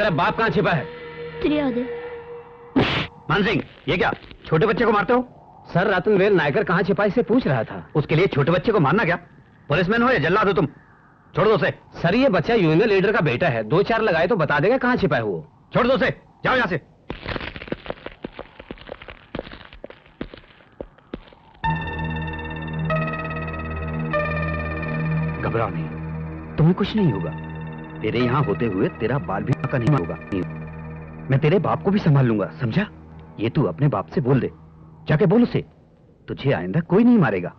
तेरा बाप कहाँ छिपा है? मान सिंह ये क्या छोटे बच्चे को मारते हो? सर रतन वेल नायकर कहाँ छिपा इसे पूछ रहा था। उसके लिए छोटे बच्चे को मारना क्या? पुलिसमैन हो या जल्ला दो तुम? छोड़ दो से सर ये बच्चा यूनियन लीडर का बेटा है। दो चार लगाए तो बता देगा कहाँ छिपा है वो। छोड़ दो से जाओ यहाँ से। घबराओ नहीं। तुम्हें कुछ नहीं होगा। तेरे यहाँ होते हुए तेरा बाल भी पका नहीं होगा। मैं तेरे बाप को भी संभाल लूँगा, समझा? ये तू अपने बाप से बोल दे। जाके बोल उसे। तुझे आइंदा कोई नहीं मारेगा।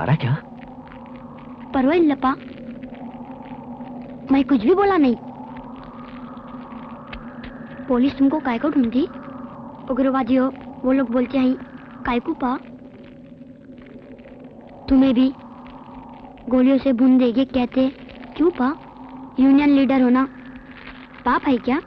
मारा क्या? परवा मैं कुछ भी बोला नहीं। पुलिस तुमको काय को ढूंढी? उग्रवादी हो वो लोग बोलते हैं, काय को पा? तुम्हें भी। गोलियों से भून देगी कहते, क्यों पा? यूनियन लीडर होना पाप है क्या?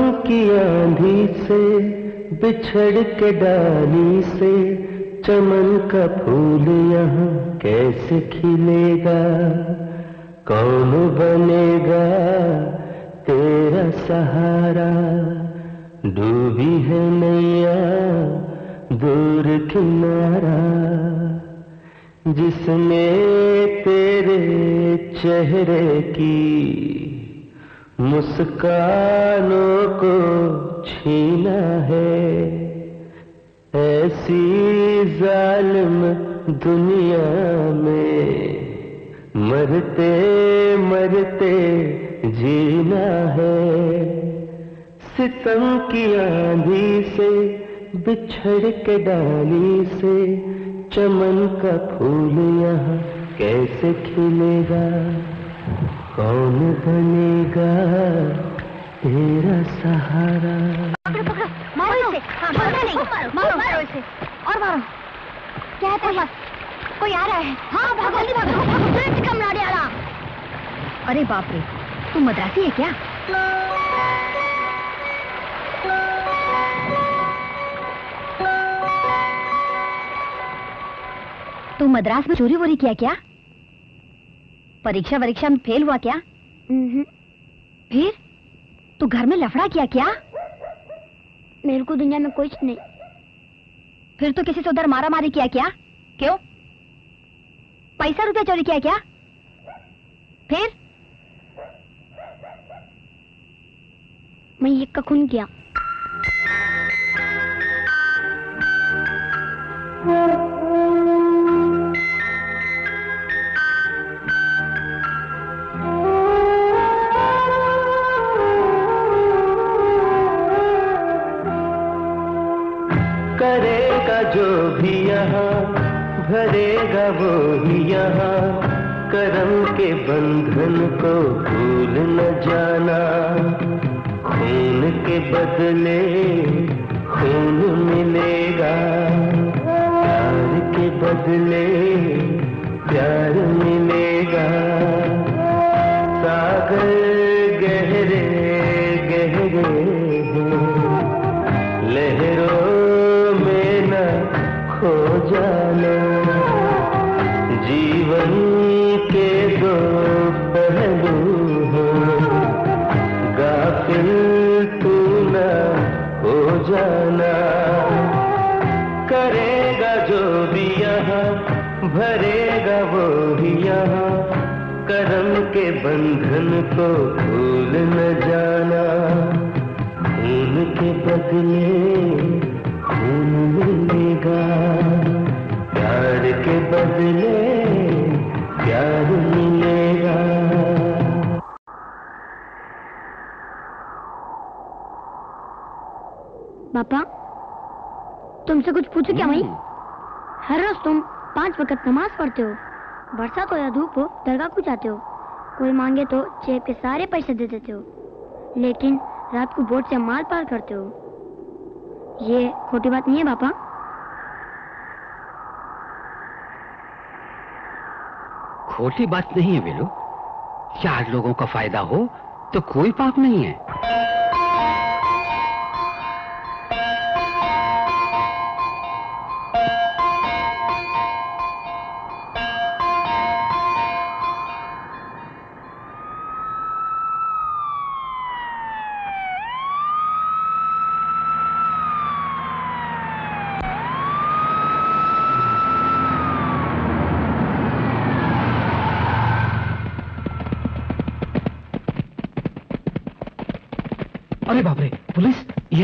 की आंधी से, बिछड़ के डाली से, चमन का फूल यहाँ कैसे खिलेगा? कौन बनेगा तेरा सहारा? डूबी है नैया दूर किनारा जिसमें तेरे चेहरे की मुस्कानों को छीना है। ऐसी जालिम दुनिया में मरते मरते जीना है। सितम की आंधी से, बिछड़ के डाली से, चमन का फूल यहाँ कैसे खिलेगा? कौन बनेगा तेरा सहारा? पकड़ो पकड़ो। मारो इसे। हाँ, नहीं मारो मारो इसे। और मारो। क्या है कोई कोई आ रहा है? हाँ भागो जल्दी भागो भागो तुरंत कमरा आ रहा अरे बाप रे तू मद्रासी है क्या? तू मद्रास में चोरी वोरी किया क्या? परीक्षा वरीक्षा में फेल हुआ क्या? फिर? तू घर में लफड़ा किया क्या? मेरे को दुनिया में कुछ नहीं। फिर तो किसी से उधर मारा मारी किया क्या? क्यों? पैसा रुपया चोरी किया क्या? फिर? मैं एक का खून किया। करम के बंधन को भूल न जाना। खून के बदले खून मिलेगा। प्यार के बदले प्यार मिलेगा। बंधन को भूल न जाना। खून के बदले खून मिलेगा। प्यार के बदले प्यार मिलेगा। पापा तुमसे कुछ पूछू क्या मैं हर रोज तुम पाँच वक्त नमाज़ पढ़ते हो बरसात हो या धूप हो दरगाह को जाते हो। कोई मांगे तो जेब के सारे पैसे दे देते हो। लेकिन रात को बोट से माल पार करते हो। ये खोटी बात नहीं है, पापा? खोटी बात नहीं है बेलू चार लोगों का फ़ायदा हो तो कोई पाप नहीं है।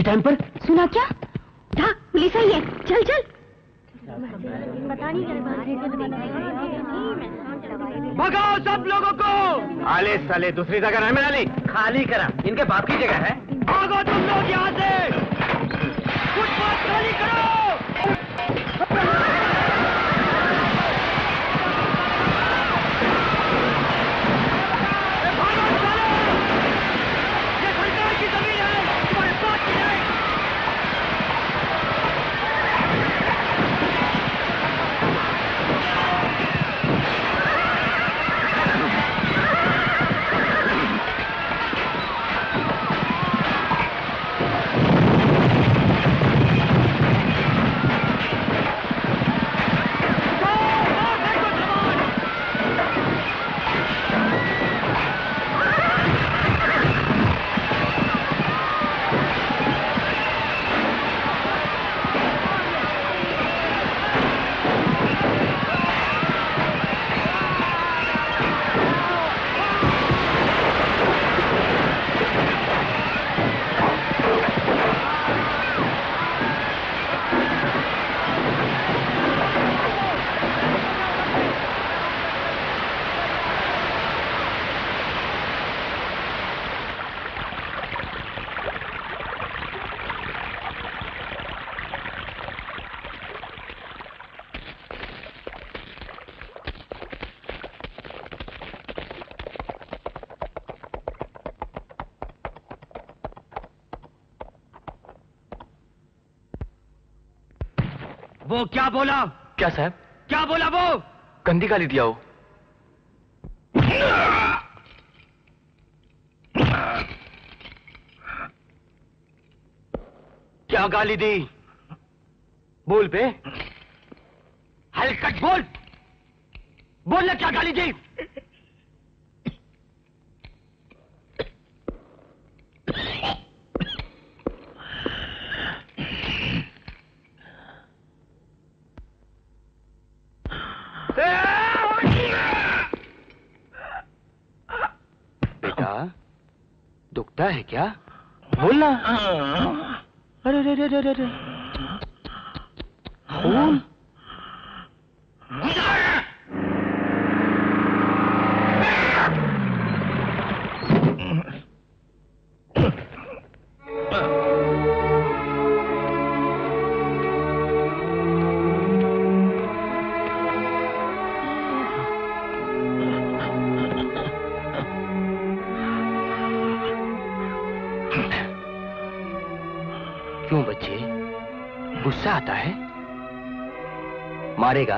टाइम पर। सुना क्या? था पुलिस आई है। चल चल। भगाओ सब लोगों को। आले साले दूसरी जगह नहीं मिला ली खाली करा। इनके बाप की जगह है। भागो तुम लोग यहाँ से। फुटपाथ खाली करो। वो क्या बोला? क्या साहब? क्या बोला वो? गंदी गाली दिया हो। क्या गाली दी? बोल पे हलकट बोल। बोल ना क्या गाली दी बेटा दुखता है क्या? बोलना अरे अरे अरे अरे अरे। खून? मारेगा?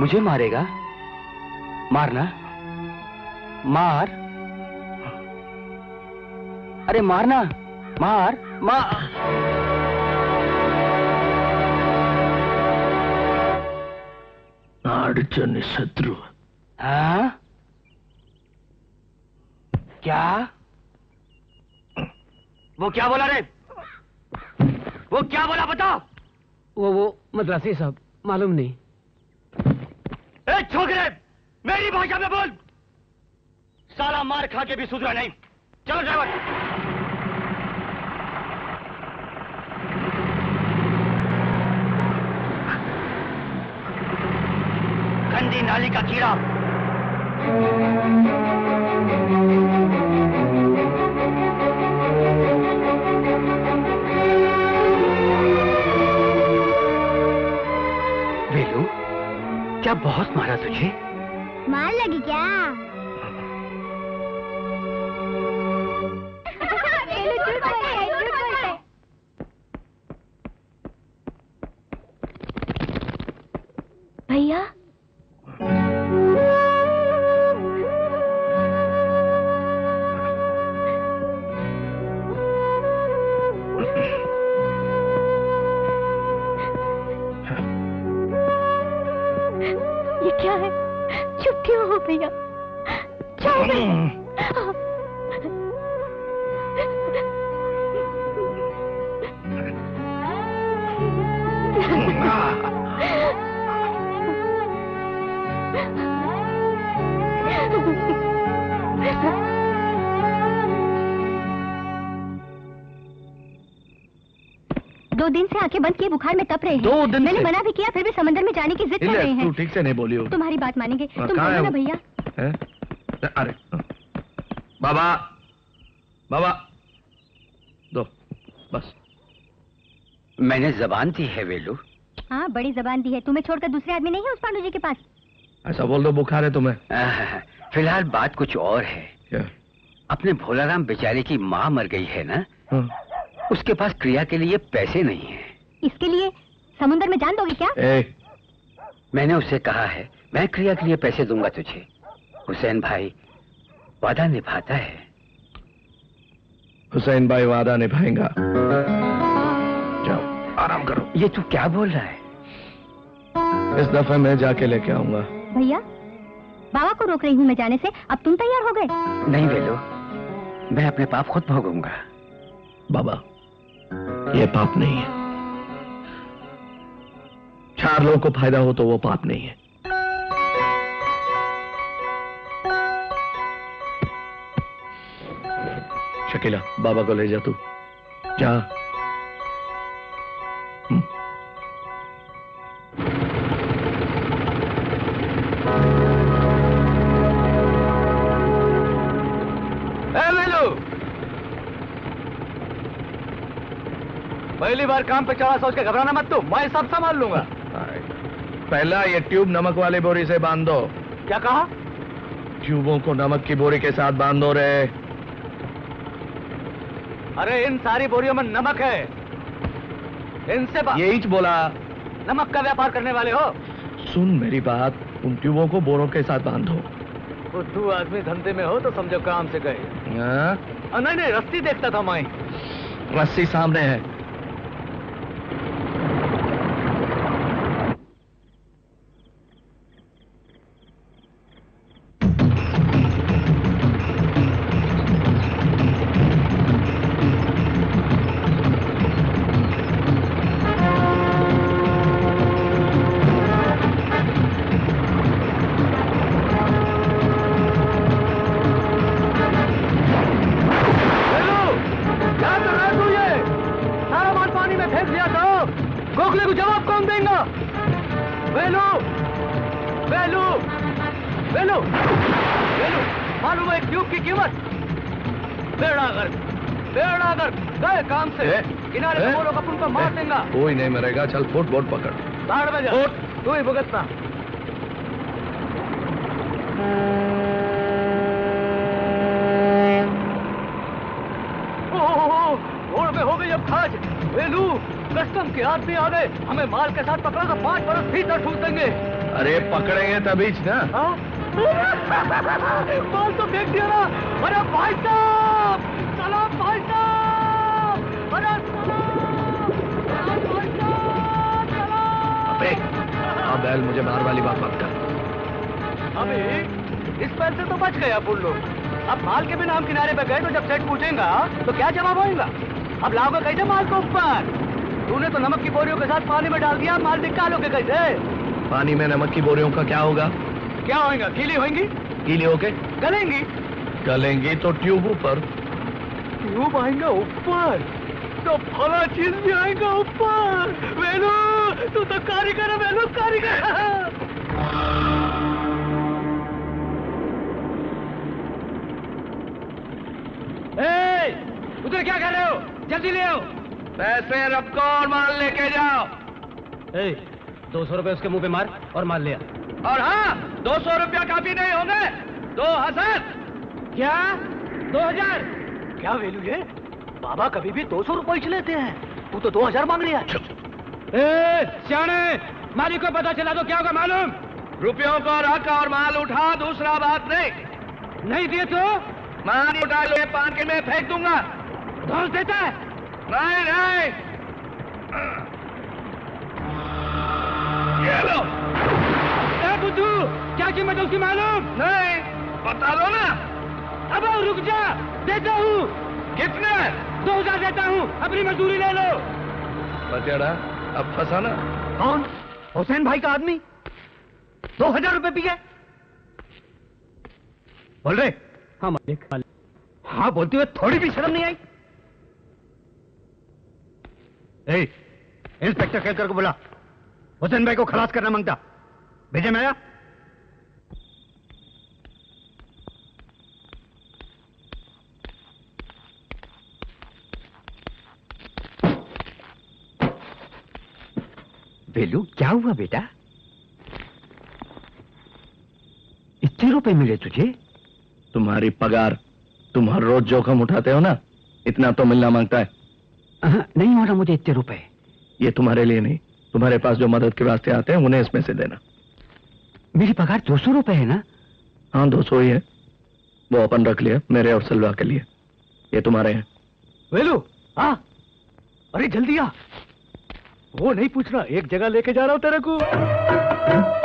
मुझे मारेगा? मारना? मार? अरे मारना? मार? मार? अड़चन शत्रु। हाँ? क्या? वो क्या बोला रे? वो क्या बोला बता वो वो मद्रासी साहब। मालूम नहीं। ए, छोकरे, मेरी भाषा में बोल। साला मार खा के भी सुधरा नहीं। चलो ड्राइवर। गंदी नाली का कीड़ा। क्या बहुत मारा तुझे? मार लगी क्या? दो दिन से आँखें बंद किए बुखार में तप रहे हैं। दो दिन मैंने से? मना भी किया फिर भी समंदर में जाने की जिद कर रहे तू हैं ठीक से नहीं बोली हो। तुम्हारी बात मानेंगे। तुम है ना भैया। हैं? अरे बाबा बाबा दो बस। मैंने जबान दी है वेलू। हाँ बड़ी जबान दी है। तुम्हें छोड़कर दूसरे आदमी नहीं है उस पांडु जी के पास? ऐसा बोल दो बुखार है तुम्हें। फ़िलहाल बात कुछ और है। क्या? अपने भोलाराम बेचारे की माँ मर गई है ना? हाँ। उसके पास क्रिया के लिए पैसे नहीं है। इसके लिए समुद्र में जान दोगे क्या? ए। मैंने उसे कहा है मैं क्रिया के लिए पैसे दूँगा तुझे। हुसैन भाई वादा निभाता है। हुसैन भाई वादा निभाएगा। जाओ आराम करो। ये तू क्या बोल रहा है? इस दफे मैं जाके लेके आऊँगा। भैया बाबा को रोक रही हूँ मैं जाने से। अब तुम तैयार हो गए? नहीं बेलो मैं अपने पाप खुद भोगूँगा। बाबा ये पाप नहीं है। चार लोगों को फ़ायदा हो तो वो पाप नहीं है। शकीला, बाबा को ले जा तू। जा। पहली बार काम पे चढ़ा सोच के घबराना मत तू मैं सब संभाल लूँगा। पहला ये ट्यूब नमक वाली बोरी से बाँध। दो क्या कहा? ट्यूबों को नमक की बोरी के साथ बाँध दो रे। अरे इन सारी बोरियों में नमक है। इनसे यही बोला। नमक का व्यापार करने वाले हो? सुन मेरी बात उन ट्यूबों को बोरों के साथ बांधो। बुद्धू आदमी धंधे में हो तो समझो काम से गए। हाँ? नहीं नहीं रस्ती देखता था मैं। रस्सी सामने है। कोई नहीं मरेगा चल फुट बोट पकड़। तू ही भुगतना। हो गई अब खाज। वेलू कस्टम के आदमी आ गए हमें माल के साथ पकड़ा तो पाँच बरस भीतर ठूक देंगे। अरे पकड़ेंगे तभी ना। हाँ? माल तो देख दिया ना। अरे भाई साहब। बैल मुझे बाहर वाली बात मत कर। अबे इस पैर से तो बच गया अपन लोग। अब माल के भी नाम किनारे पे गए तो जब सेठ पूछेगा तो क्या जवाब होएगा? अब लाओगे कैसे माल को ऊपर? तूने तो नमक की बोरियों के साथ पानी में डाल दिया माल निकालोगे कैसे? पानी में नमक की बोरियों का क्या होगा? क्या होएगा गीली होंगी गीली होके? गलेंगी। गलेंगी तो ट्यूब ऊपर। ट्यूब आएगा ऊपर तो फला चीज़ भी आएगा ऊपर। वेलू तू तो कारीगर है वेलू कारीगर ए, उधर क्या कर रहे हो? जल्दी ले आओ। पैसे रखो और माल लेके जाओ। दो सौ रुपए उसके मुँह पे मार और मार लिया और हाँ दो सौ रुपया काफ़ी नहीं होंगे। दो हज़ार। क्या? दो हज़ार? क्या वैल्यू है? बाबा कभी भी दो सौ रुपये ही लेते हैं। तू तो दो हज़ार मांग रही है ए सियाने मालिक को पता चला तो क्या होगा मालूम? रुपयों को रख और माल उठा दूसरा बात नहीं। नहीं दिए तो? माल उठा ले पान के में फेंक दूँगा। धौस देता है। नहीं नहीं। ये लो। ए बुद्धू क्या कीमत है उसकी मालूम? नहीं बता दो ना। अब रुक जा देता हूँ। कितने? दो हज़ार देता हूँ अपनी मजदूरी ले लो। बचेड़ा। अब फंसा ना कौन? हुसैन भाई का आदमी? दो हज़ार रुपए पी बोल रहे? हाँ मालिक। हाँ बोलते हुए थोड़ी भी शर्म नहीं आई। ए, इंस्पेक्टर कहकर को बोला हुसैन भाई को खलास करना माँगता। भेजे मैं आया? बेलू क्या हुआ बेटा? इतने रुपए मिले तुझे? तुम्हारी पगार तुम हर रोज जोखम उठाते हो ना? इतना तो मिलना माँगता है। अहाँ, नहीं होना मुझे इतने रुपए। ये तुम्हारे लिए नहीं तुम्हारे पास जो मदद के वास्ते आते हैं उन्हें इसमें से देना। मेरी पगार दो सौ रुपए है ना? हाँ दो सौ ही है। वो अपन रख लिया मेरे और सलवा के लिए। ये तुम्हारे हैं। वेलू हाँ अरे जल्दी आ। वो नहीं पूछना एक जगह लेके जा रहा हूँ तेरे को।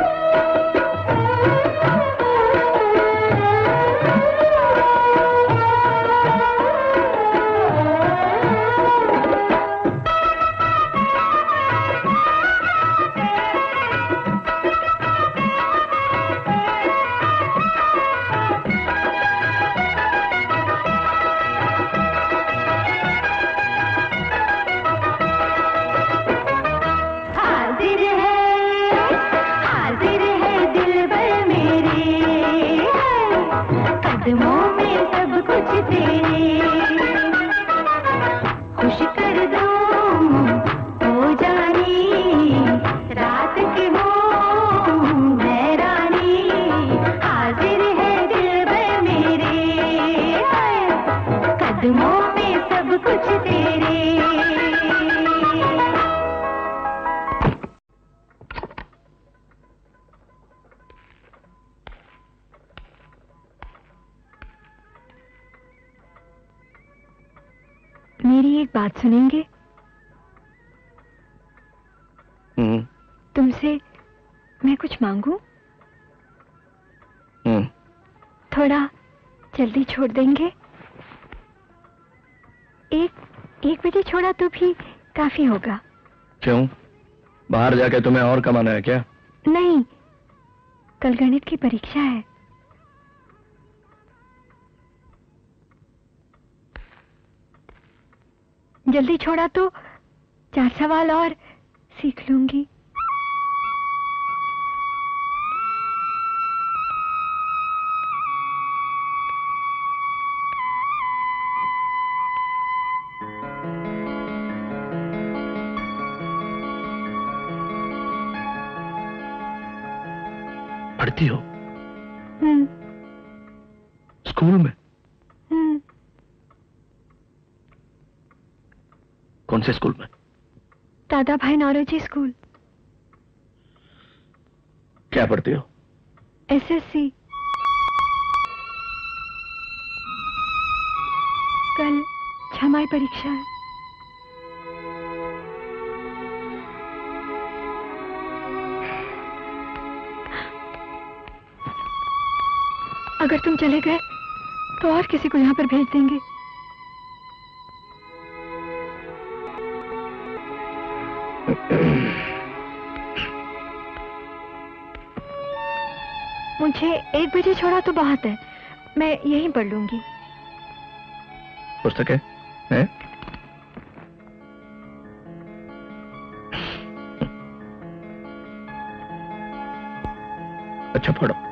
जल्दी छोड़ देंगे। एक एक बजे छोड़ा तो भी काफ़ी होगा। क्यों? बाहर जाके तुम्हें और कमाना है क्या? नहीं कल गणित की परीक्षा है। जल्दी छोड़ा तो चार सवाल और सीख लूँगी। पढ़ती हो? हम्म। स्कूल में? हम्म। कौन से स्कूल में? दादा भाई नौरोजी स्कूल। क्या पढ़ती हो? एसएससी। कल छमाई परीक्षा है। अगर तुम चले गए तो और किसी को यहाँ पर भेज देंगे। मुझे एक बजे छोड़ा तो बहुत है। मैं यहीं पढ़ लूँगी। पुस्तक, है? हैं? अच्छा पढ़ो।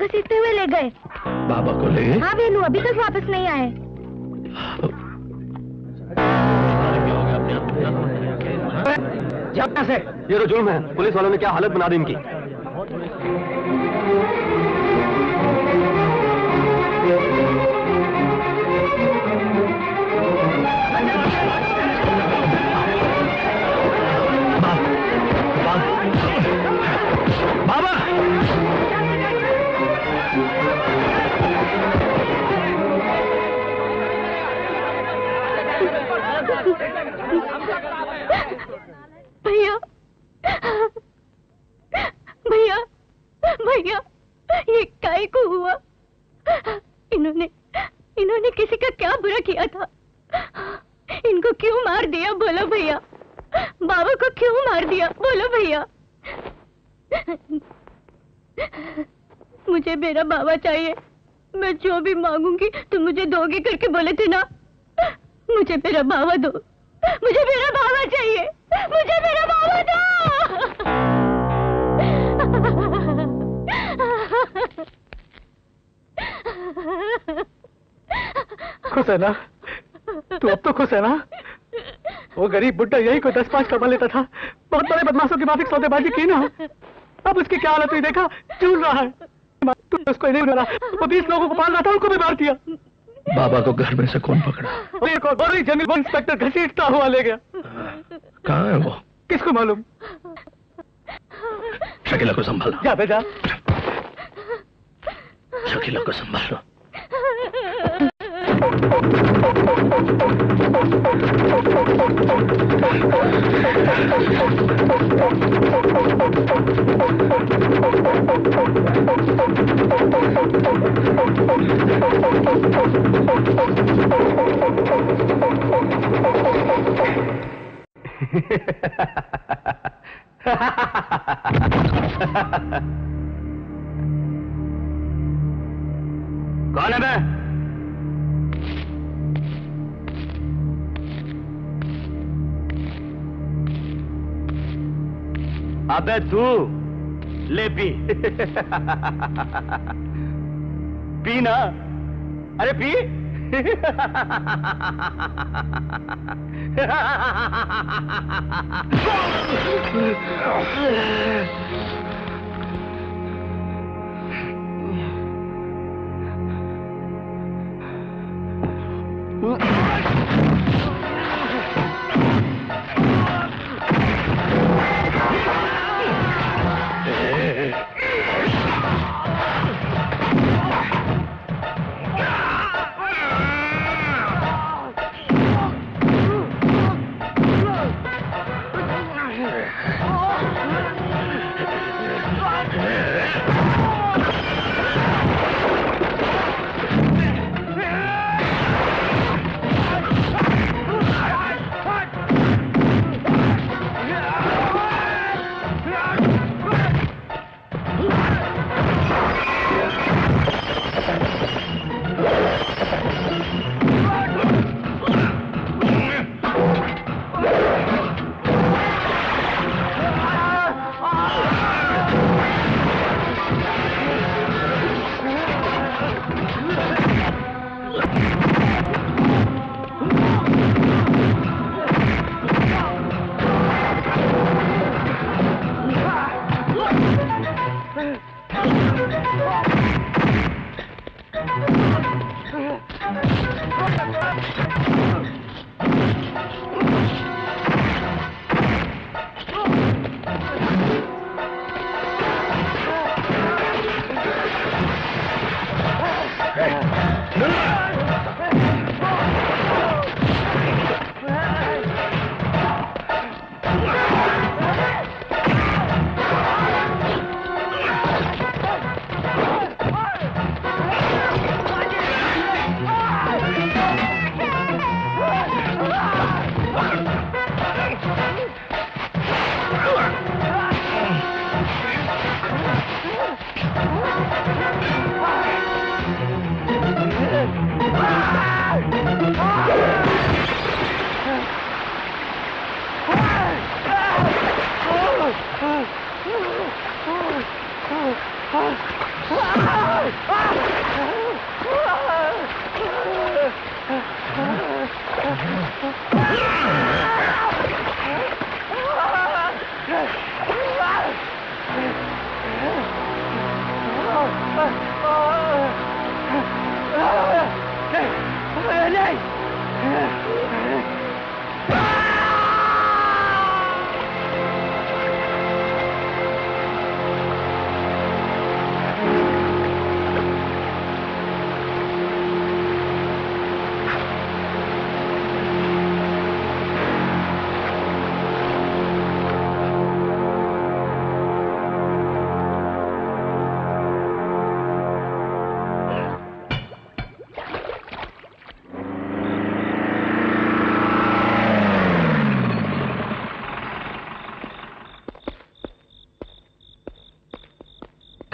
घसीटते हुए ले गए। बाबा को ले? गए? हाँ वेलू अभी तक वापस नहीं आए। ये तो जुर्म है। पुलिस वालों ने क्या हालत बना दी इनकी? बुड्ढा यही को दस पाँच कमा लेता था। बहुत बड़े बदमाशों की माफिक सौदेबाजी की ना। अब उसकी क्या हालत हुई देखा? चूल रहा है। तू उसको नहीं मारा वो बीस लोगों को पाल रहा था उनको भी मार दिया। बाबा को घर में से कौन पकड़ा? बड़ी ज़मीन वो इंस्पेक्टर घसीटता हुआ ले गया। कहाँ है वो? किसको मालूम? शकीला को संभालो। जा बेटा। शकीला को संभालो। कौन है बे? अबे तू ले पी। पी ना। अरे पी।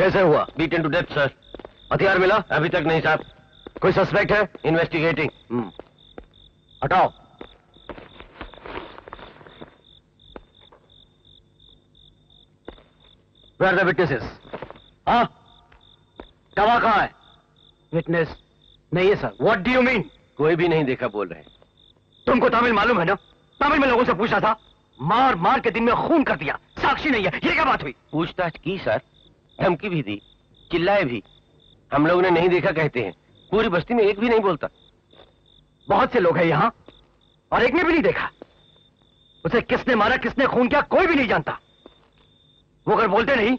कैसे हुआ? बीट टू डेथ सर हथियार मिला? अभी तक नहीं साहब। कोई सस्पेक्ट है? इन्वेस्टिगेटिंग हटाओ। वेर द विटनेसेस हाँ गवाह कहाँ है? विटनेस नहीं है sir what do you mean कोई भी नहीं देखा बोल रहे तुमको तमिल मालूम है ना? तमिल में लोगों से पूछा था मार मार के दिन में खून कर दिया। साक्षी नहीं है। ये क्या बात हुई? पूछताछ की सर धमकी भी दी चिल्लाए भी। हम लोग ने नहीं देखा कहते हैं। पूरी बस्ती में एक भी नहीं बोलता। बहुत से लोग हैं यहाँ और एक ने भी नहीं देखा। उसे किसने मारा किसने खून किया कोई भी नहीं जानता। वो अगर बोलते नहीं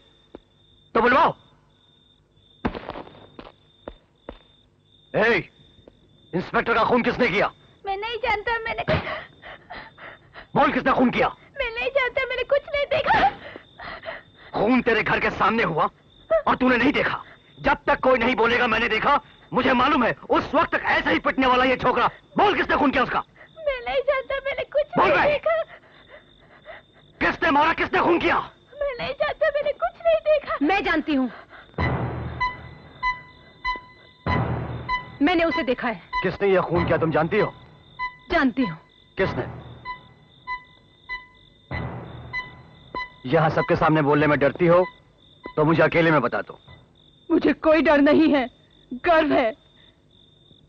तो बुलवाओ। ए, इंस्पेक्टर का खून किसने किया? मैं नहीं जानता मैंने कुछ बोल किसने खून किया? मैं नहीं जानता मैंने कुछ नहीं देखा। खून तेरे घर के सामने हुआ और तूने नहीं देखा। जब तक कोई नहीं बोलेगा मैंने देखा। मुझे मालूम है उस वक्त तक ऐसे ही पिटने वाला ये छोकरा। बोल किसने खून किया उसका? मैं नहीं जानता मैंने कुछ बोल नहीं देखा। किसने मारा किसने खून किया? मैं नहीं जानता मैंने कुछ नहीं देखा। मैं जानती हूँ। मैंने उसे देखा है। किसने यह खून किया तुम जानती हो? जानती हूँ। किसने? यहाँ सबके सामने बोलने में डरती हो तो मुझे अकेले में बता दो। मुझे कोई डर नहीं है, गर्व है।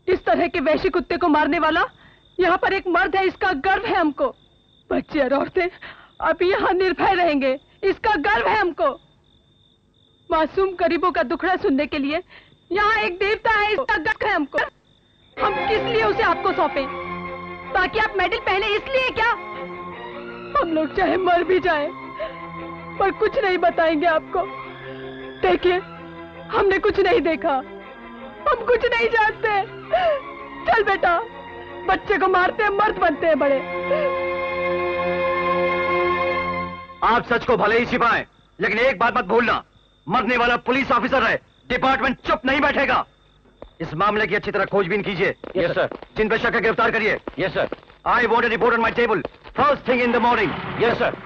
इस तरह के वैशी कुत्ते को मारने वाला यहाँ पर एक मर्द है, इसका गर्व है हमको। बच्चे और औरतें अब यहाँ निर्भय रहेंगे, इसका गर्व है हमको। मासूम गरीबों का दुखड़ा सुनने के लिए यहाँ एक देवता है, इसका गर्व है हमको। हम किस लिए उसे आपको सौंपे? ताकि आप मेडल पहले इसलिए क्या? हम लोग चाहे मर भी जाए। पर कुछ नहीं बताएँगे आपको। देखिए हमने कुछ नहीं देखा। हम कुछ नहीं जानते। चल बेटा बच्चे को मारते हैं मर्द बनते हैं बड़े। आप सच को भले ही छिपाएँ लेकिन एक बात मत भूलना। मरने वाला पुलिस ऑफिसर है डिपार्टमेंट चुप नहीं बैठेगा। इस मामले की अच्छी तरह खोजबीन कीजिए। यस सर जिन पे शक गिरफ़्तार करिए। Yes sir I want report on my table first thing in the morning yes sir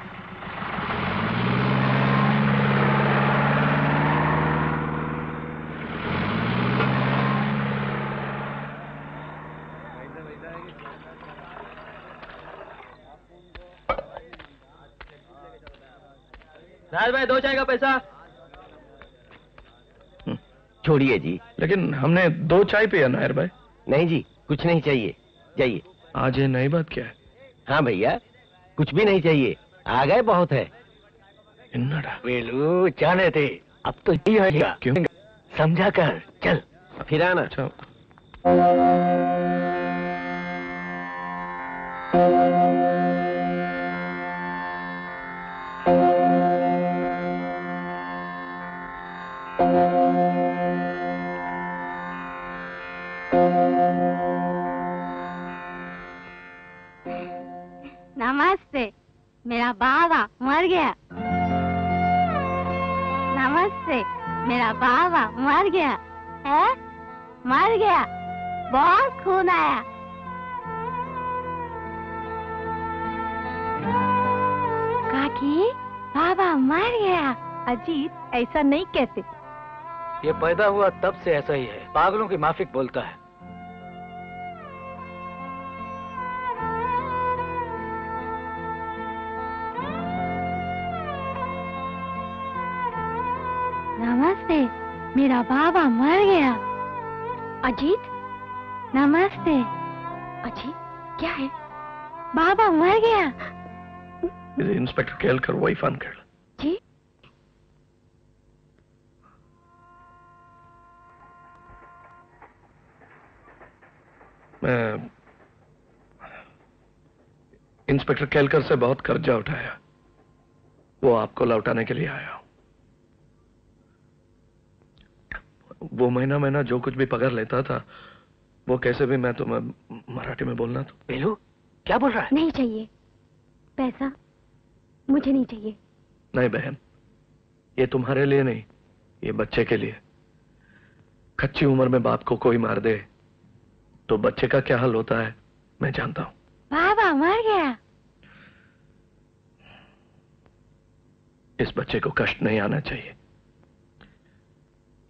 Raj भाई दो चाय का पैसा। छोड़िए जी। लेकिन हमने दो चाय पिया नायर भाई नहीं जी कुछ नहीं चाहिए। जाइए। आज ये नई बात क्या है? हाँ भैया कुछ भी नहीं चाहिए। आ गए बहुत है। वेलू चाहने थे अब तो यही होगा क्यों? समझा कर चल फिर आना। बाबा, मर गया। है? मर गया। बहुत खून आया। काकी, बाबा मर गया। अजीत ऐसा नहीं कहते। ये पैदा हुआ तब से ऐसा ही है। पागलों की माफिक बोलता है। मेरा बाबा मर गया। अजीत नमस्ते। अजीत क्या है? बाबा मर गया। मेरे इंस्पेक्टर कहल कर वही फ़ोन कर जी। मैं इंस्पेक्टर केलकर से बहुत कर्जा उठाया। वो आपको लौटाने के लिए आया हूँ। वो महीना महीना जो कुछ भी पगार लेता था वो कैसे भी मैं तुम्हें मराठी में बोलना तो बेलू क्या बोल रहा है? नहीं चाहिए। पैसा मुझे नहीं चाहिए। नहीं बहन ये तुम्हारे लिए नहीं ये बच्चे के लिए। कच्ची उम्र में बाप को कोई मार दे तो बच्चे का क्या हाल होता है मैं जानता हूँ। बाबा मर गया। इस बच्चे को कष्ट नहीं आना चाहिए।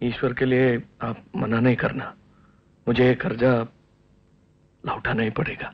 ईश्वर के लिए आप मना नहीं करना। मुझे कर्जा लौटाना ही पड़ेगा।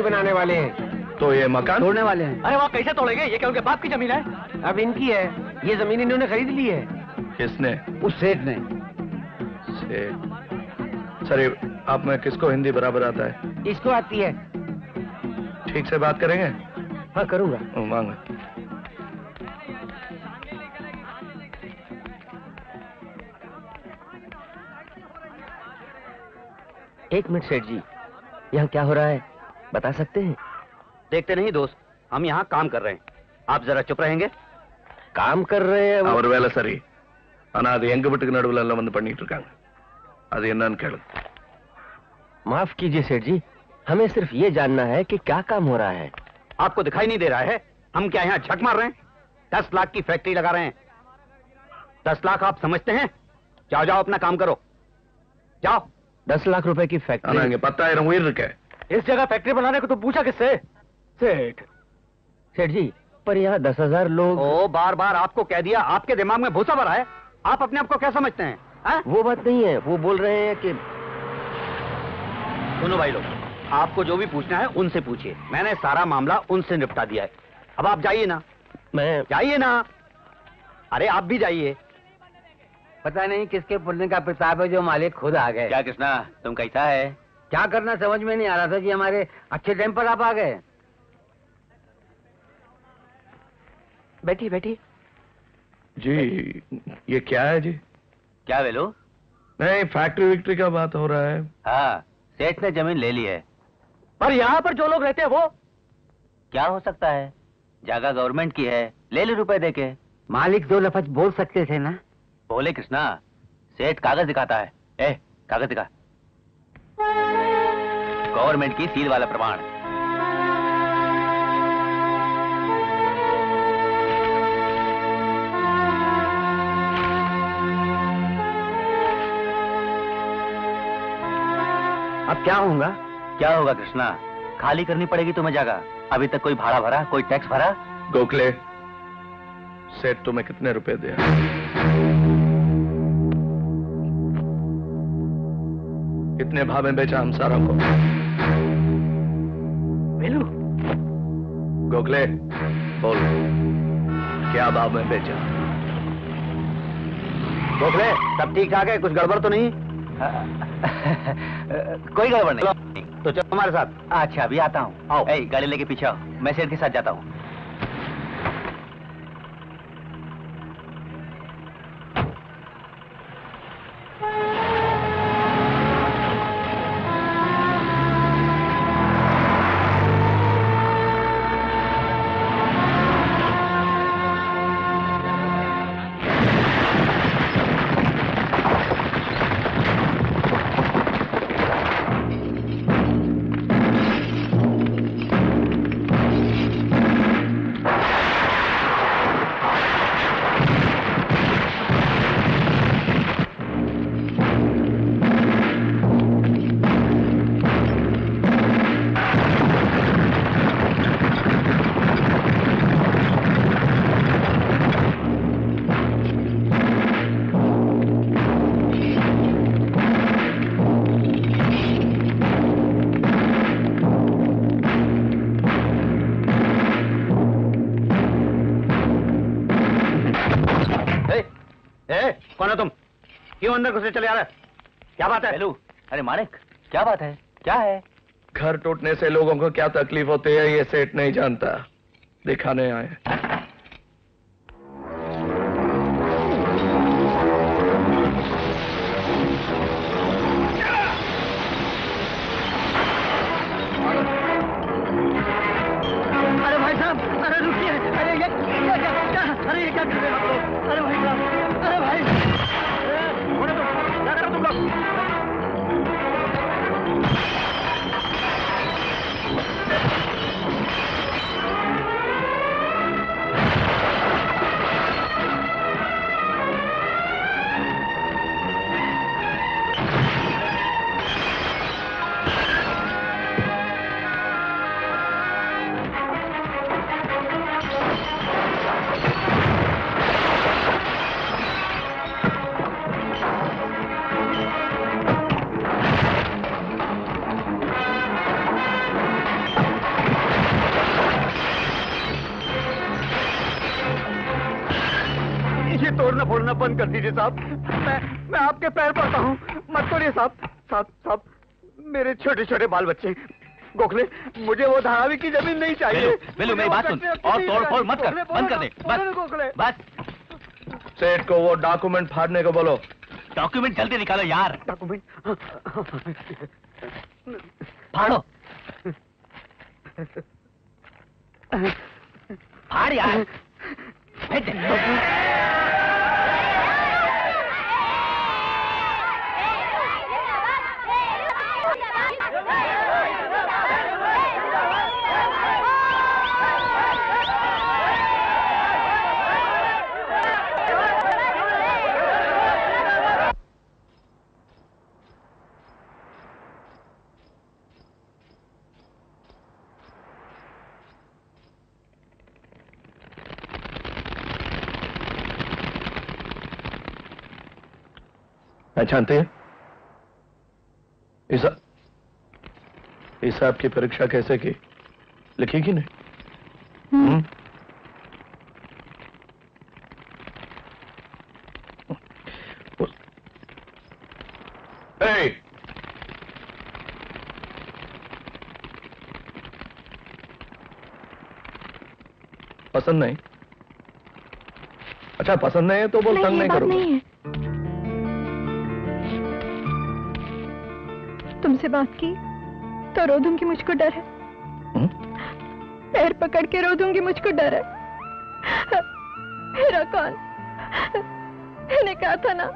फैक्ट्री बनाने वाले हैं। तो ये मकान तोड़ने वाले हैं। अरे वहाँ कैसे तोड़ेंगे? ये क्या उनके बाप की ज़मीन है? अब इनकी है। ये ज़मीन इन्होंने खरीद ली है। किसने? उस सेठ ने। से सर आप में किसको हिंदी बराबर आता है? इसको आती है। ठीक से बात करेंगे? हाँ करूँगा। ओ, मांगो। एक मिनट सेठ जी। यहाँ क्या हो रहा है? बता सकते हैं देखते नहीं दोस्त हम यहाँ काम कर रहे हैं आप जरा चुप रहेंगे काम कर रहे हैं वो- அவர் வேலை சரி ஆனா அது எங்க வீட்டுக்கு நடுவுல எல்லாம் வந்து பண்ணிட்டு இருக்காங்க அது என்னன்னு கேளு माफ कीजिए सेठ जी हमें सिर्फ ये जानना है कि क्या काम हो रहा है आपको दिखाई नहीं दे रहा है हम क्या यहाँ झक मार रहे हैं दस लाख की फैक्ट्री लगा रहे हैं दस लाख आप समझते हैं जाओ जाओ अपना काम करो जाओ दस लाख रुपए की ஆனா फैक्ट्री இங்க பத்தாயிரம் உயிர் இருக்க इस जगह फैक्ट्री बनाने को तो पूछा किससे? सेठ। सेठ जी पर यहाँ दस हज़ार लोग ओ बार बार आपको कह दिया आपके दिमाग में भूसा भरा है। आप अपने आप को क्या समझते हैं हाँ? वो बात नहीं है वो बोल रहे हैं कि सुनो भाई लोग आपको जो भी पूछना है उनसे पूछिए। मैंने सारा मामला उनसे निपटा दिया है। अब आप जाइए ना। मैं जाइए ना। अरे आप भी जाइए। पता नहीं किसके पुण्य का प्रताप है जो मालिक खुद आ गए। क्या कृष्णा तुम कैसा है? क्या करना समझ में नहीं आ रहा था जी हमारे अच्छे टाइम पर आप आ गए? बैठी बैठी जी ये क्या है जी? क्या वेलो नहीं फैक्ट्री विक्ट्री का बात हो रहा है। हाँ सेठ ने ज़मीन ले ली है। पर यहाँ पर जो लोग रहते हैं वो? क्या हो सकता है? जगह गवर्नमेंट की है ले ले रुपए दे के मालिक दो लफज बोल सकते थे ना? बोले कृष्णा सेठ कागज़ दिखाता है। ए कागज़ दिखा। गवर्नमेंट की सील वाला प्रमाण। अब क्या होगा? क्या होगा कृष्णा? खाली करनी पड़ेगी तुम्हें जगह। अभी तक कोई भाड़ा भरा, कोई टैक्स भरा? गोखले, सेठ तुम्हें कितने रुपए दिया कितने भाव में बेचा हम सारा को। गोखले बोलो। क्या भाव में बेचा गोखले सब ठीक ठाक है? कुछ गड़बड़ तो नहीं? कोई गड़बड़ नहीं। तो चलो हमारे साथ। अच्छा अभी आता हूँ। आओ। गाड़ी लेके पीछे आओ। मैं सेठ के साथ जाता हूँ। क्यों अंदर घुसे चले आ रहे? क्या बात है? हेलो अरे मानिक क्या बात है? क्या है? घर टूटने से लोगों को क्या तकलीफ़ होती है ये सेठ नहीं जानता। दिखाने आए कर दीजिए साहब। मैं मैं आपके पैर पड़ता हूँ। मत तोड़िए साहब। साहब साहब मेरे छोटे छोटे बाल बच्चे गोखले मुझे वो धारावी की ज़मीन नहीं चाहिए। वेलू, मेरी बात सुन। और तोड़-फोड़ मत कर, बंद कर दे, बस। गोखले। बस। सेठ को वो डॉक्यूमेंट फाड़ने को बोलो। डॉक्यूमेंट जल्दी निकालो यार। डॉक्यूमेंट? फाड़ो। फाड़ यार। पहचानते हैं? इस हिसाब की परीक्षा कैसे की? लिखी कि नहीं? हम्म? ए! पसंद नहीं। अच्छा पसंद नहीं है तो बोल तंग नहीं करूँगा। नहीं है। तुमसे बात की तो रो दूँगी मुझको डर है। हम्म? पैर पकड़ के रो दूँगी मुझको डर है। मेरा कौन? मैंने कहा था ना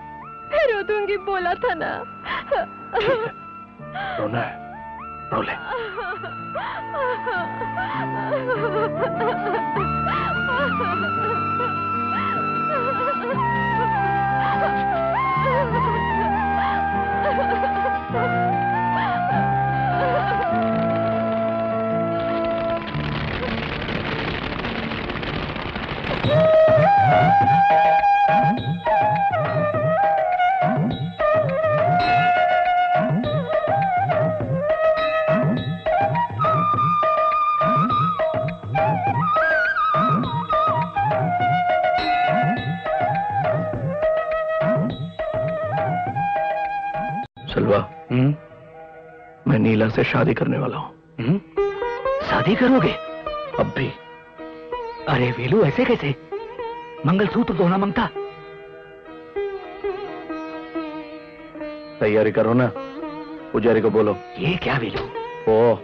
रो दूँगी बोला था ना। रोना है। रो ले। सलवा से शादी करने वाला हूँ। शादी करोगे? अब भी। अरे वेलू ऐसे कैसे? मंगलसूत्र तो ना माँगता। तैयारी करो ना। पुजारी को बोलो। ये क्या वेलू? ओ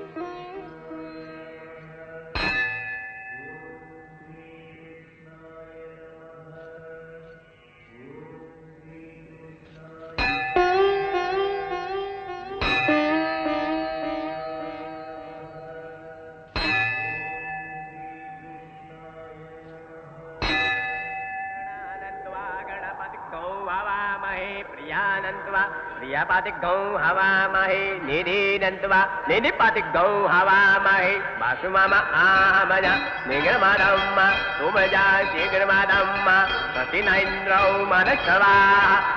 నిధిపతి గౌ హవామహి వాసుమమ ఆమజ నిగమదమ్మ ఉమజా శీఘ్రమదమ్మ సతినైంద్రౌ మనశ్రవా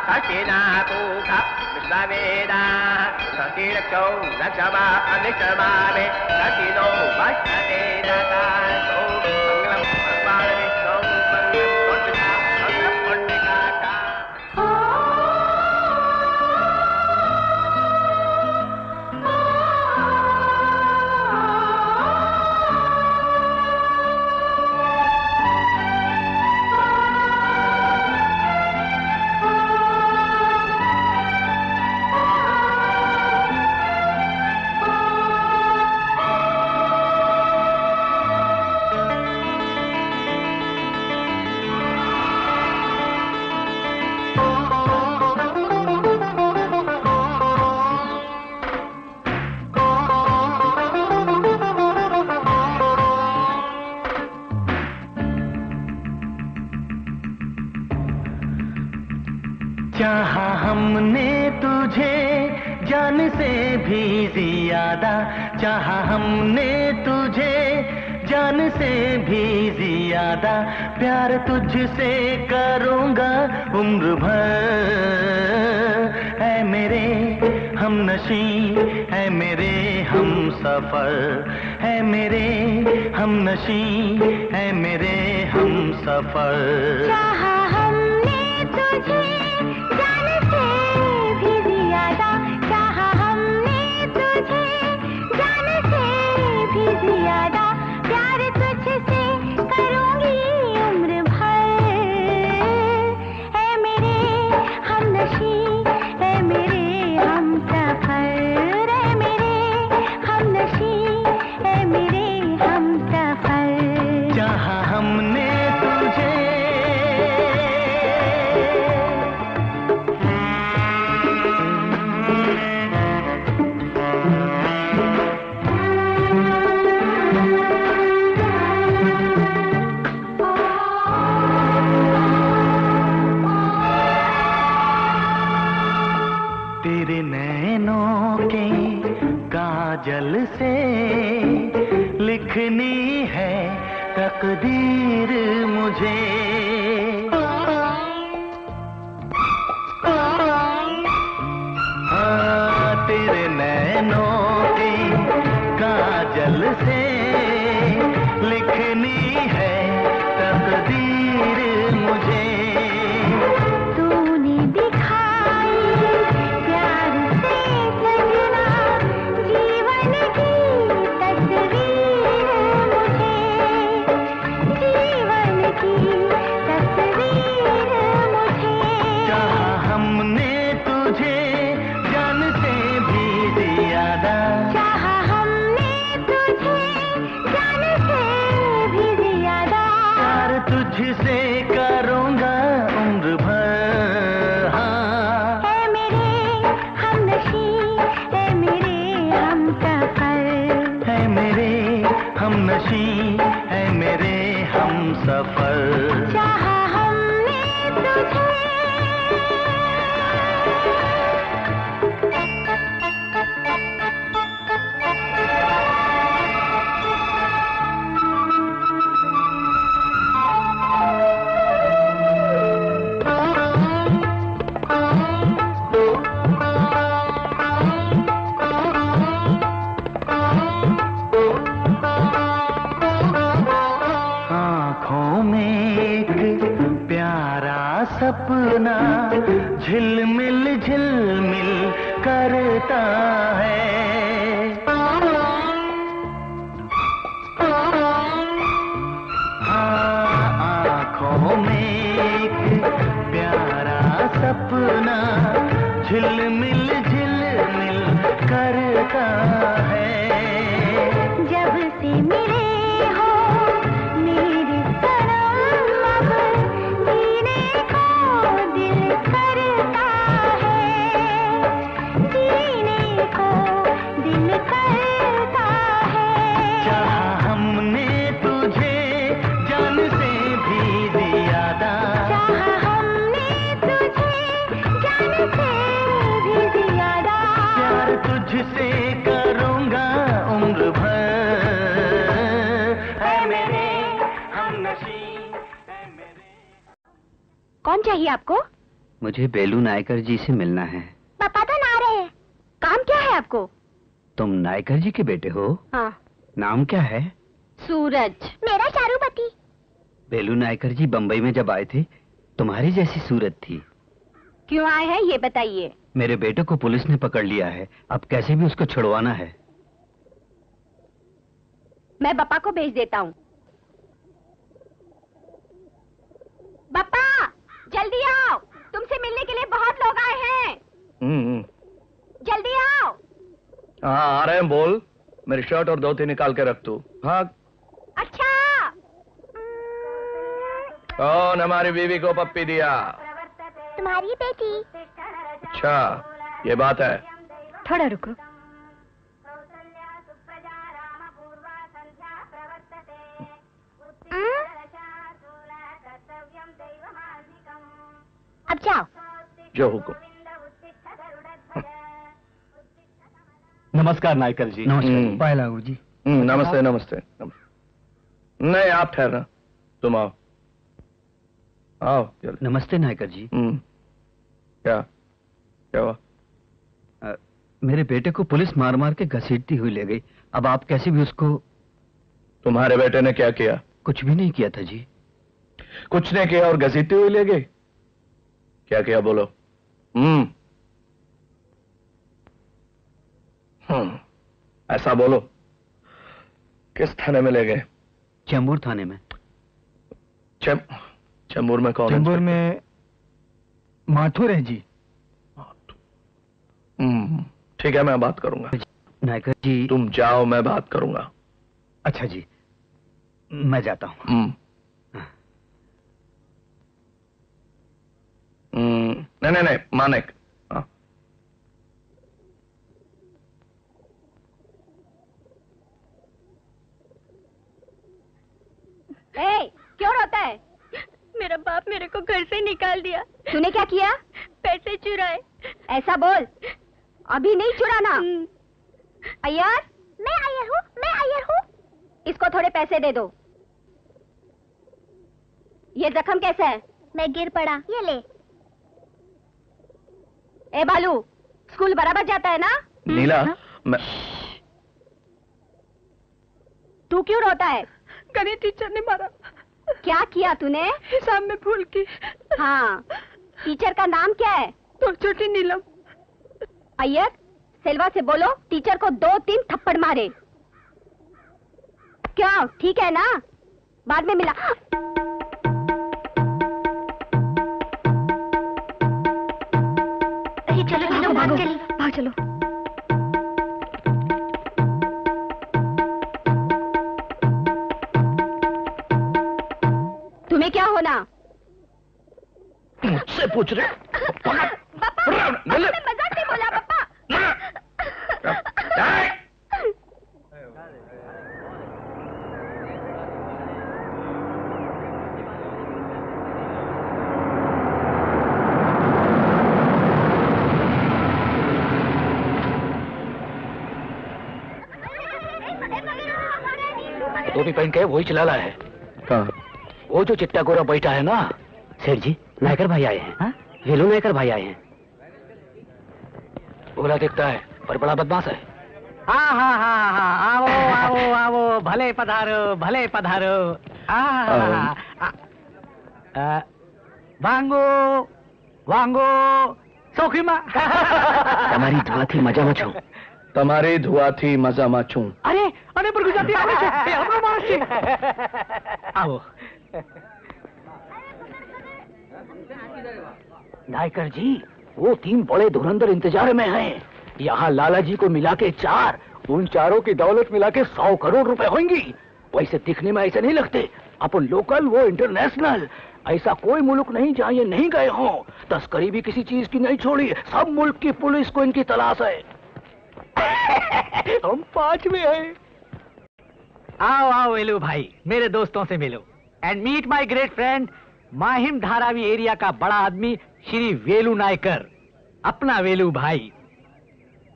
సతినాకూక విశ్వవేదా సతిరక్షౌ నక్షమా అనిక్షమామి సతినో వశ్యతే నకాశౌ మంగళం పర్వాణి जान से भी ज़्यादा चाहा हमने तुझे, जान से भी ज़्यादा प्यार तुझसे करूँगा उम्र भर। है मेरे हम नशी है मेरे हम सफ़र है मेरे हम नशी है मेरे हम सफ़र। चाहा लिखनी है तकदीर मुझे। मुझे बेलू नायकर जी से मिलना है। पापा तो ना रहे हैं। काम क्या है आपको? तुम नायकर जी के बेटे हो? हाँ। नाम क्या है? सूरज। मेरा चारूपति। बेलू नायकर जी बम्बई में जब आए थे तुम्हारी जैसी सूरत थी। क्यों आए हैं ये बताइए। मेरे बेटे को पुलिस ने पकड़ लिया है। अब कैसे भी उसको छुड़वाना है। मैं पापा को भेज देता हूँ बप्पा जल्दी आओ तुमसे मिलने के लिए बहुत लोग आए हैं हम्म हम्म। जल्दी आओ हाँ आ रहे हैं बोल मेरी शर्ट और धोती निकाल के रख तू। हाँ अच्छा। कौन हमारी बीवी को पप्पी दिया? तुम्हारी बेटी। अच्छा ये बात है। थोड़ा रुको। अब जाओ। जो हुक्म। नमस्कार नायकर जी। हम्म। पायला जी। हम्म, नमस्ते नमस्ते। नहीं आप ठहरना तुम आओ। आओ नमस्ते नायकर जी। हम्म। क्या? क्या हुआ? मेरे बेटे को पुलिस मार मार के घसीटती हुई ले गई। अब आप कैसे भी उसको तुम्हारे बेटे ने क्या किया? कुछ भी नहीं किया था जी। कुछ ने किया और घसीटती हुई ले गई? क्या किया बोलो। हम्म। ऐसा बोलो। किस थाने में ले गए? चेंबूर थाने में। चेम चेंबूर में कौन है? चेंबूर में माथुर है जी। हम्म, ठीक है मैं बात करूँगा। नायकर जी। तुम जाओ मैं बात करूँगा। अच्छा जी मैं जाता हूँ। हम्म। हम्म, नहीं नहीं नहीं मानिक हाँ ए, क्यों रोता है? मेरा बाप मेरे को घर से निकाल दिया। तूने क्या किया? पैसे चुराए। ऐसा बोल। अभी नहीं चुराना। अय्यर? मैं आयर हूँ मैं आयर हूँ। इसको थोड़े पैसे दे दो। ये जख्म कैसा है? मैं गिर पड़ा। ये ले। ए बालू स्कूल बराबर जाता है ना? नीला मैं तू क्यों रोता है? गणित टीचर ने मारा। क्या किया तूने? हिसाब में भूल की। हाँ। टीचर का नाम क्या है? तो छोटी नीलम। अय्यर सेल्वा से बोलो टीचर को दो तीन थप्पड़ मारे। क्यों? ठीक है ना? बाद में मिला। चलो चलो भाग चली भाग। चलो। मुझसे पूछ रहे टोपी पहन के वही चला है हाँ वो जो चिट्टा गोरा बैठा है ना सेठ जी नायकर भाई आए हैं वेलू नायकर भाई आए हैं बोला दिखता है पर बड़ा बदमाश है हाँ हाँ हाँ हाँ आओ आओ आओ भले पधारो भले पधारो हाँ वांगो वांगो सौखीमा તમારી ધુઆથી મજામાં છું તમારી ધુઆથી મજામાં છું અરે અરે પર ગુજરાતી આવે છે એ આપણો માણસ છે આવો नायकर जी, वो तीन बड़े धुरंधर इंतज़ार में हैं। यहाँ लाला जी को मिला के चार, उन चारों की दौलत मिला के सौ करोड़ रुपए होंगी। वैसे दिखने में ऐसे नहीं लगते। अपन लोकल, वो इंटरनेशनल। ऐसा कोई मुल्क नहीं जहाँ ये नहीं गए हों। तस्करी भी किसी चीज़ की नहीं छोड़ी। सब मुल्क की पुलिस को इनकी तलाश है। हम पाँच में हैं। आओ आओ वेलू भाई। मेरे दोस्तों से मिलो। And meet my great friend Mahim Dharavi area का बड़ा आदमी श्री वेलू नायकर अपना वेलू भाई।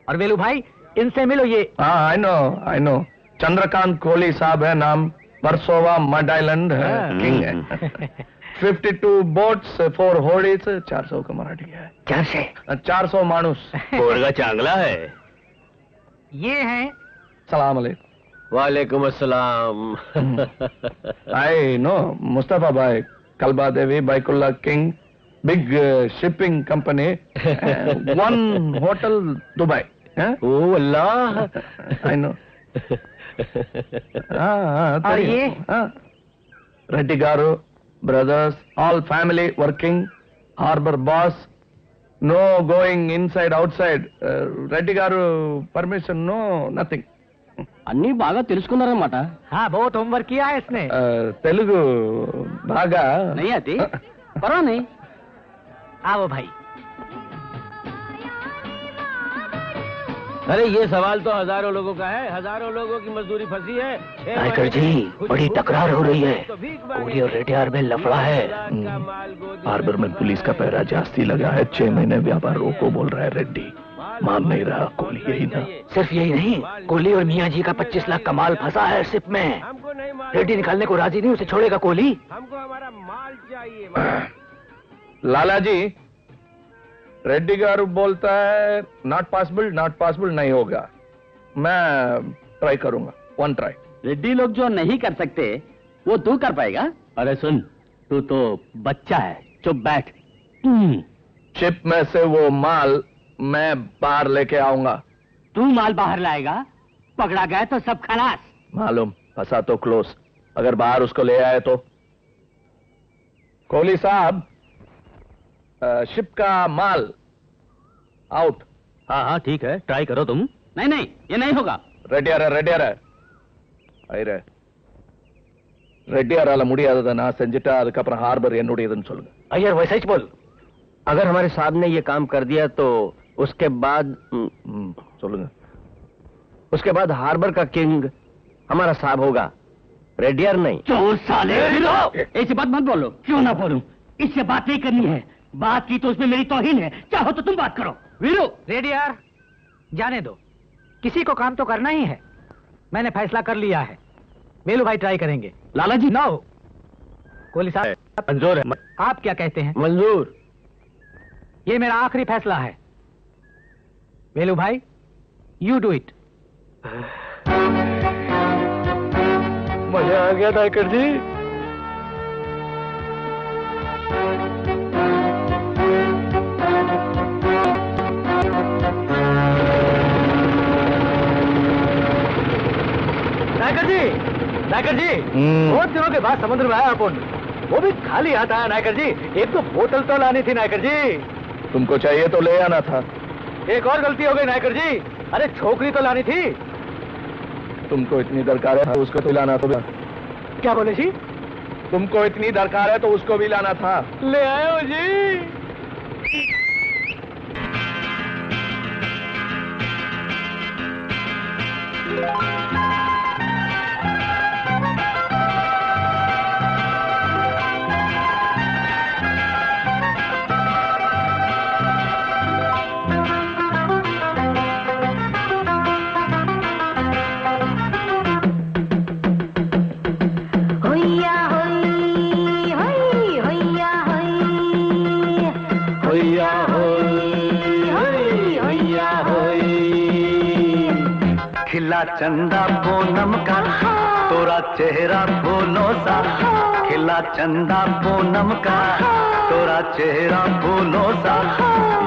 और वेलू भाई इनसे मिलो ये। हाँ I know I know Chandrakant Kohli साहब है नाम परसोवा मड आइलैंड है हाँ। किंग है। फिफ्टी टू बोट्स फोर होडीज चार सौ का मराठी है। क्या से? चार सौ मानुस पोरगा चांगला है। ये है। सलाम अलैकुम वालेकुम अस्सलाम। आई नो मुस्तफ़ा भाई Kalbadevi, Baikulla King, big uh, shipping company, uh, one hotel, Dubai. Huh? Oh Allah! I know. ah, ye? Ah, Reddy Garu, brothers, all family working, harbor boss, no going inside, outside. Uh, Reddy Garu permission, no, nothing. అన్ని బాగా తెలుసుకున్నారన్నమాట हाँ बहुत homework किया है इसने తెలుగు బాగా नहीं आती परवा नहीं आओ भाई अरे ये सवाल तो हजारों लोगों का है हजारों लोगों की मजदूरी फंसी है छह नायकर महीने जी कुछ बड़ी लोग तकरार हो रही है तो भीख मांगे। कोहली और रेडियार में लफड़ा है का माल गोदी हार्बर में पुलिस का पहरा जास्ती लगा है छह महीने व्यापार रोको बोल रहा है रेड्डी मान नहीं रहा कोहली यही ना सिर्फ़ यही नहीं कोहली और मियाँ जी का 25 लाख का माल फंसा है सिप में। हमको रेड्डी निकालने को राज़ी नहीं उसे छोड़ेगा कोहली। हमको हमारा माल चाहिए लाला जी रेड्डी गारू बोलता है नॉट पॉसिबल नॉट पॉसिबल नहीं होगा। मैं ट्राई करूँगा वन ट्राई रेड्डी लोग जो नहीं कर सकते वो तू कर पाएगा? अरे सुन तू तो बच्चा है चुप बैठ। शिप में से वो माल मैं बाहर लेके आऊंगा तू माल बाहर लाएगा पकड़ा गया तो सब खलास मालूम फंसा तो क्लोज अगर बाहर उसको ले आए तो कोहली साहब अ, शिप का माल आउट हाँ हाँ ठीक है ट्राई करो तुम नहीं नहीं ये नहीं होगा ரெடியார ரெடியார ஐர ரெட்டியாரால முடியாததை நான் செஞ்சுட்டா அதுக்கப்புறம் ஹார்பர் என்னுடையதுன்னு சொல்லுங்க अय्यर वैसा ही बोल अगर हमारे साहब ने ये काम कर दिया तो उसके बाद हम्म, ம், சொல்லுங்க उसके बाद हार्बर का किंग हमारा साहब होगा रेडियर नहीं चोर साले ऐसी बात मत बोलो क्यों ना बोलूं इससे बात नहीं करनी है बात की तो उसमें मेरी तौहीन है चाहो तो तुम बात करो वीरू रेडी यार जाने दो किसी को काम तो करना ही है मैंने फैसला कर लिया है वेलू भाई ट्राई करेंगे लाला जी नो कोहली साहब मंजूर है आप क्या कहते हैं मंजूर ये मेरा आखिरी फैसला है वेलू भाई यू डू इट मज़ा आ गया नायकर जी। नायकर जी नायकर जी हम्म। बहुत दिनों के बाद समुद्र में आया अपन वो भी खाली हाथ आया नायकर जी। एक तो बोतल तो लानी थी नायकर जी। तुमको चाहिए तो ले आना था। एक और गलती हो गई नायकर जी। अरे छोकरी तो लानी थी। तुमको इतनी दरकार है तो उसको तो लाना था। क्या बोले जी? तुमको इतनी दरकार है तो उसको भी लाना था। ले आयो हो जी। होइया खिला चंदा पूनम का, तोरा चेहरा फूलों सा, खिला चंदा पूनम का, तोरा चेहरा फूलों सा,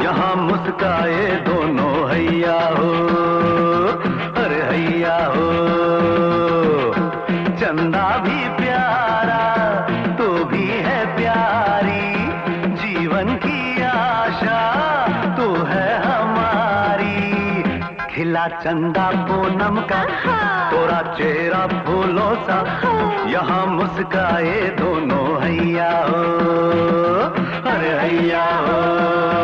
यहाँ मुस्काए दोनों हैया हो, अरे हैया हो, चंदा भी चंदा पूनम का तोरा चेहरा फूलों सा यहाँ मुस्काए दोनों हैया हो अरे हैया हो।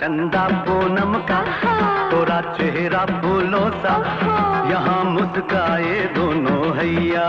चंदा पूनम का तोरा चेहरा फूलों सा। यहाँ मुस्काए दोनों हैया।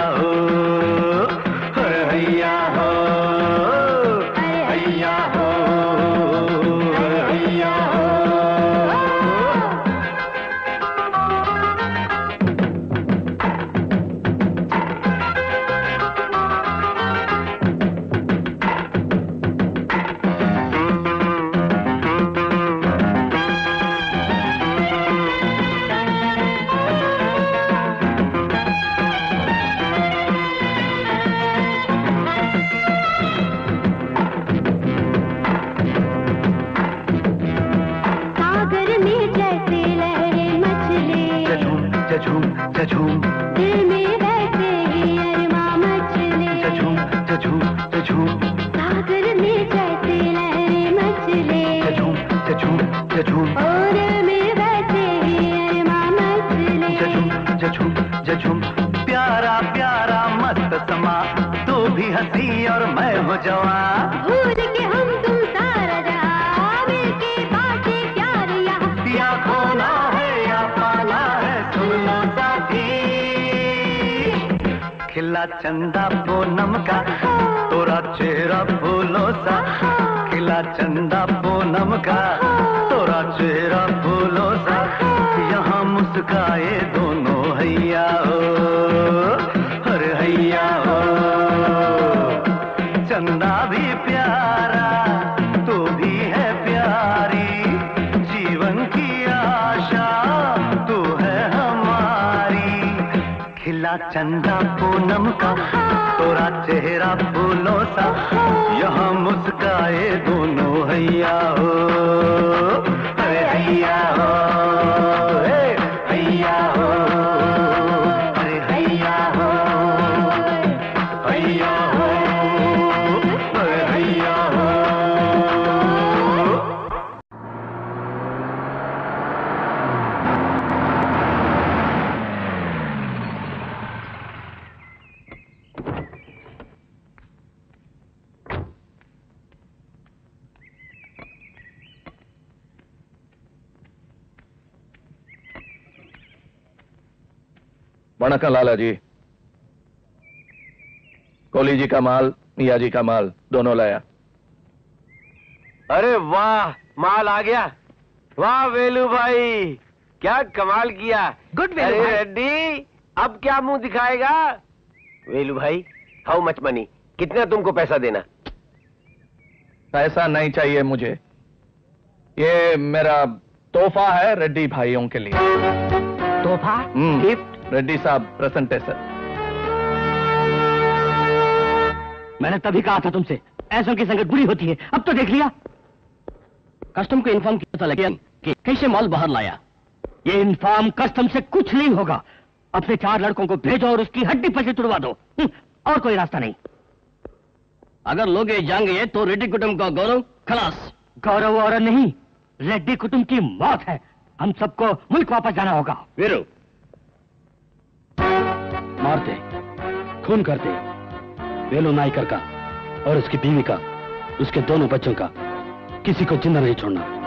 का माल मिया जी का माल दोनों लाया। अरे वाह माल आ गया। वाह वेलू भाई क्या कमाल किया। गुड वेलू अरे रेड्डी अब क्या मुँह दिखाएगा? वेलू भाई हाउ मच मनी कितना तुमको पैसा देना? पैसा नहीं चाहिए मुझे। ये मेरा तोहफा है रेड्डी भाइयों के लिए। तोहफा? हम्म, गिफ्ट रेड्डी साहब प्रेजेंटेशन। मैंने तभी कहा था तुमसे ऐसों की संगत बुरी होती है अब तो देख लिया। कस्टम को इन्फॉर्म किया था लेकिन कि कैसे माल बाहर लाया? ये इन्फॉर्म कस्टम से कुछ नहीं होगा। अपने चार लड़कों को भेजो और उसकी हड्डी पसी तुड़वा दो। हम्म, और कोई रास्ता नहीं। अगर लोग ये जाएँगे तो रेड्डी कुटुंब का गौरव खलास। गौरव और नहीं रेड्डी कुटुंब की मौत है। हम सबको मुल्क वापस जाना होगा। वीरू। मारते खून करते। वेलू नायकर का और उसकी बीवी का, उसके दोनों बच्चों का, किसी को ज़िंदा नहीं छोड़ना।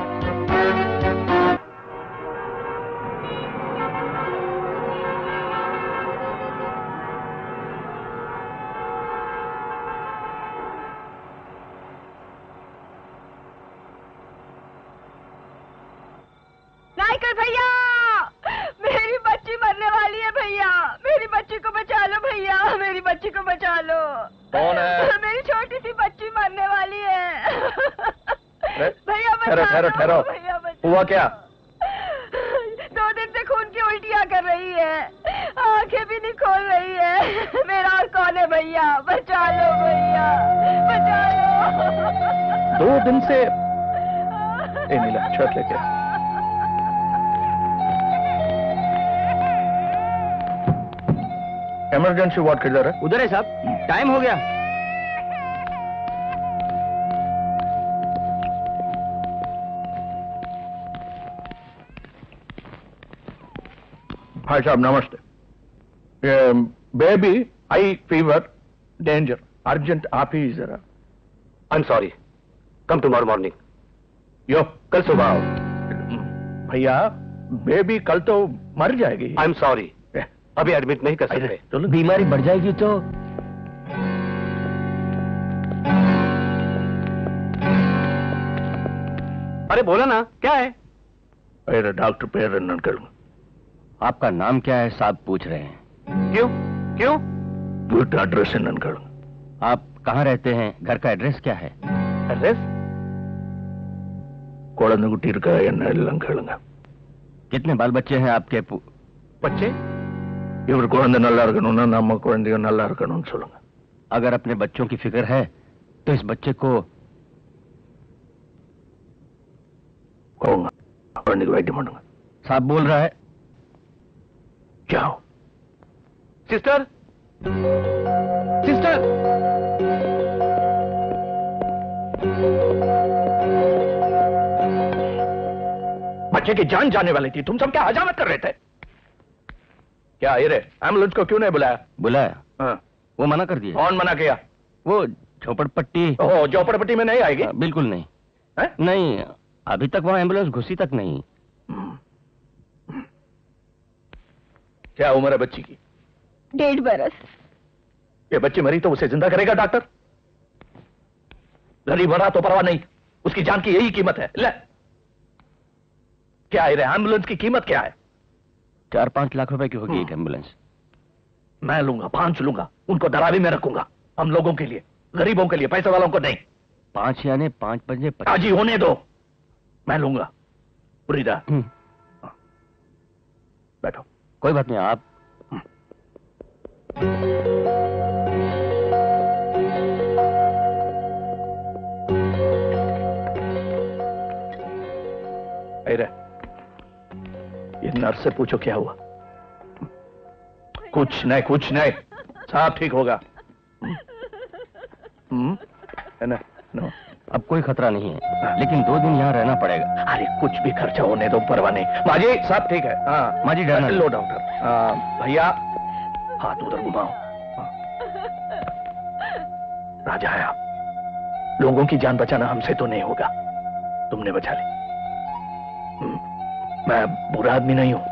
इमरजेंसी वार्ड किधर है। उधर है साहब। टाइम हो गया। भाई साहब नमस्ते। बेबी आई फीवर डेंजर अर्जेंट आप ही जरा। I am sorry come tomorrow morning यो कल सुबह आओ। भैया बेबी कल तो मर जाएगी। आई एम सॉरी अभी एडमिट नहीं कर सकते। तो बीमारी बढ़ जाएगी तो। अरे बोला ना क्या है? अरे डॉक्टर पेरनन करूँ आपका नाम क्या है साहब पूछ रहे हैं। क्यों? क्यों? दूसरा एड्रेस नन करूँ आप कहाँ रहते हैं? घर का एड्रेस क्या है? एड्रेस कोड़ा कुटीर का एन लंग कितने बाल बच्चे हैं आपके बच्चे? இவர் குழந்தை நல்லா இருக்கணும்னா நம்ம குழந்தையும் நல்லா இருக்கணும்னு சொல்லுங்க अगर अपने बच्चों की फिक्र है तो इस बच्चे को போங்க குழந்தைக்கு வைத்தியம் பண்ணுங்க साहब बोल रहा है जाओ सिस्टर सिस्टर बच्चे की जान जाने वाली थी तुम सब क्या हजामत कर रहे थे क्या ये रे एंबुलेंस को क्यों नहीं बुलाया? बुलाया? हाँ, वो मना कर दिया कौन मना किया? वो झोपड़पट्टी। ओह झोपड़पट्टी में नहीं आएगी? बिल्कुल नहीं। हैं? नहीं अभी तक वहाँ एंबुलेंस घुसी तक नहीं। क्या उम्र है बच्ची की? डेढ़ बरस। ये बच्ची मरी तो उसे ज़िंदा करेगा डॉक्टर? गरीब मरा तो परवाह नहीं। उसकी जान की यही कीमत है। ले। क्या है एंबुलेंस की कीमत क्या है? चार पाँच लाख रुपए की होगी एक एंबुलेंस। मैं लूँगा पाँच लूँगा उनको दरावी में रखूँगा हम लोगों के लिए गरीबों के लिए पैसे वालों को नहीं। पाँच यानी पाँच पंजे राज़ी होने दो। मैं लूँगा। बुरीदा हम्म, बैठो। कोई बात नहीं आप अरे ये नर्स से पूछो क्या हुआ? कुछ नहीं कुछ नहीं। सब ठीक होगा। हम्म? है ना? नो। अब कोई खतरा नहीं है लेकिन दो दिन यहाँ रहना पड़ेगा। अरे कुछ भी खर्चा होने दो परवाह नहीं। माजी सब ठीक है। हाँ। माजी डरना लो डॉक्टर। हाँ, भैया हाथ उधर घुमाओ। हाँ। राजा है आप। लोगों की जान बचाना हमसे तो नहीं होगा। तुमने बचा ली। हम्म, मैं बुरा आदमी नहीं हूँ।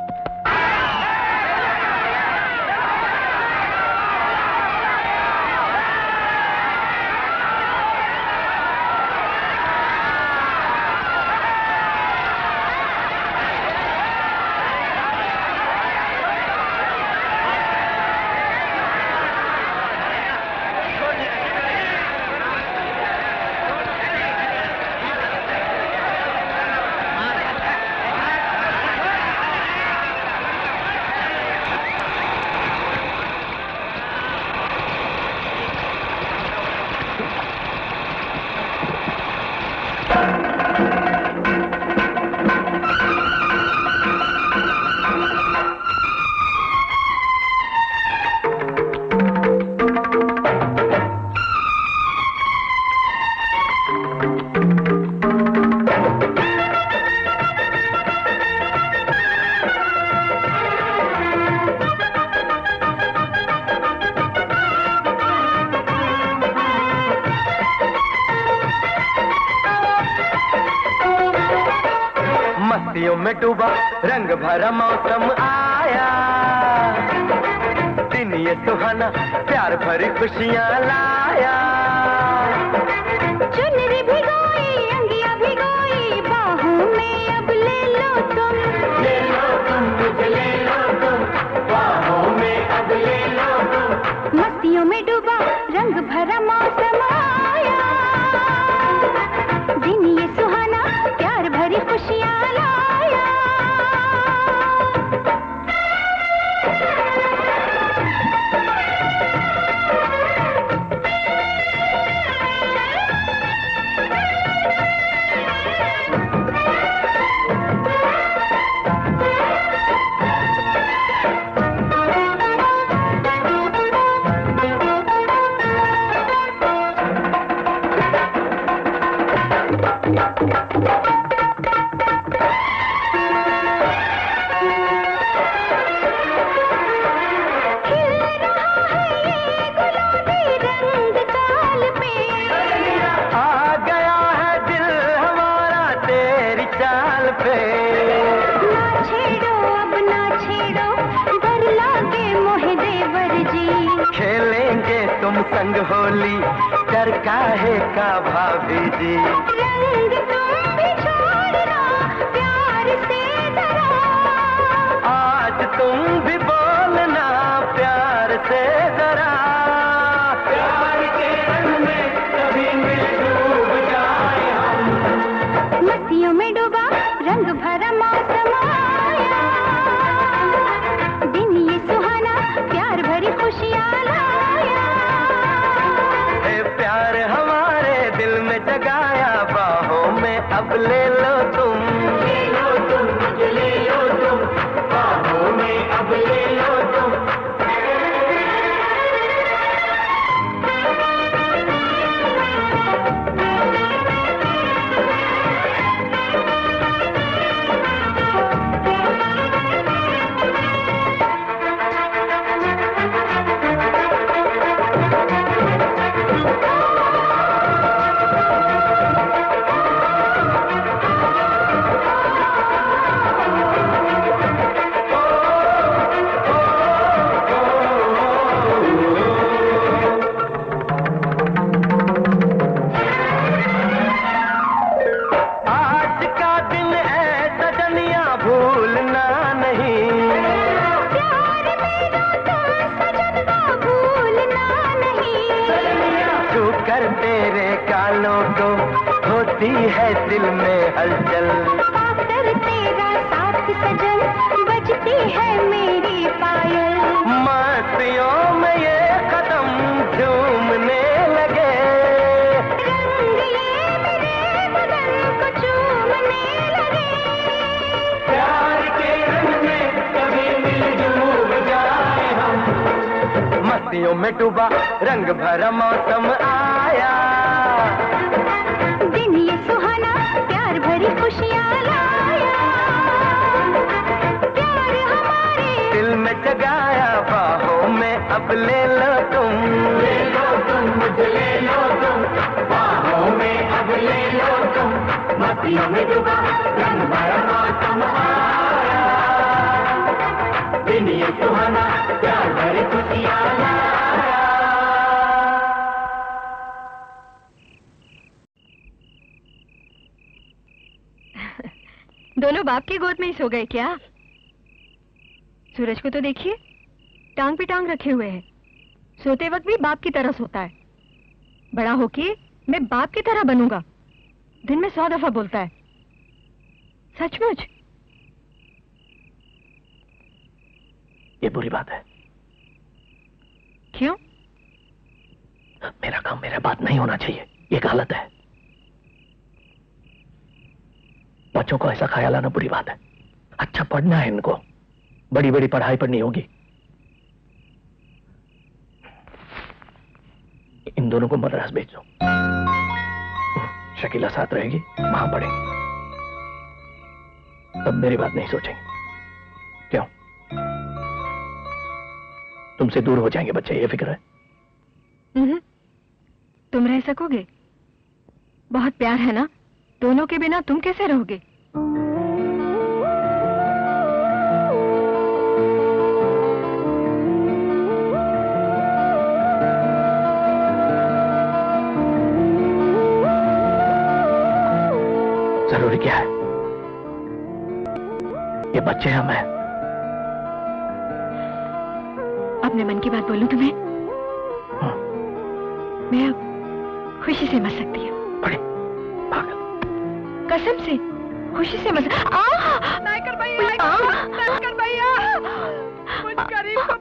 भरा मौसम आया। दिन ये सुहाना प्यार भरी खुशियाँ। रंग दोनों बाप की गोद में ही सो गए क्या? सूरज को तो देखिए टांग पे टांग रखे हुए हैं। सोते वक्त भी बाप की तरह सोता है। बड़ा होके मैं बाप की तरह बनूँगा। दिन में सौ दफ़ा बोलता है। सचमुच? ये बुरी बात है। क्यों? मेरा काम मेरा बात नहीं होना चाहिए। ये गलत है। बच्चों को ऐसा ख्याल आना बुरी बात है। अच्छा पढ़ना है इनको। बड़ी बड़ी पढ़ाई पढ़नी होगी। इन दोनों को मद्रास भेज दो। शकीला साथ रहेगी, वहाँ पढ़ेंगी। तब मेरी बात नहीं सोचेंगे। क्यों? तुमसे दूर हो जाएँगे बच्चे, ये फ़िक्र है? हम्म। तुम रह सकोगे? बहुत प्यार है ना? दोनों के बिना तुम कैसे रहोगे? ज़रूरी क्या है? ये बच्चे हम। हैं अपने मन की बात बोलूँ तुम्हें? मैं अब खुशी से मर सकती हूँ। कसम से खुशी से मर नायकर भैया नायकर भैया मुझ गरीब को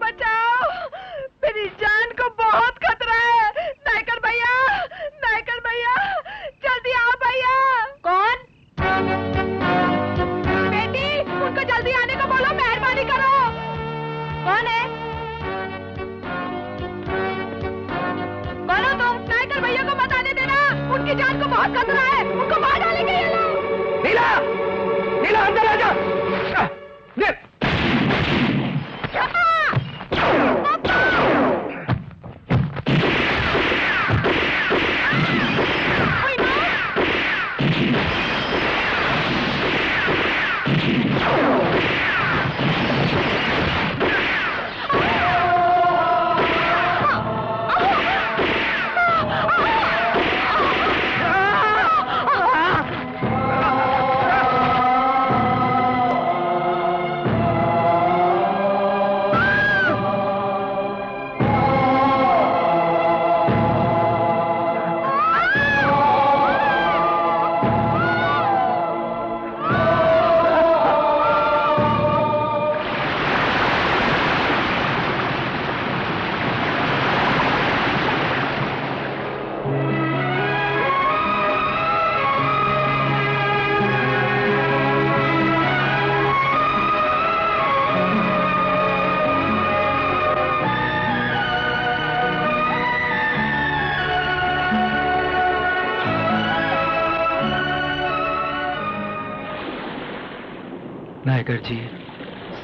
नायकर जी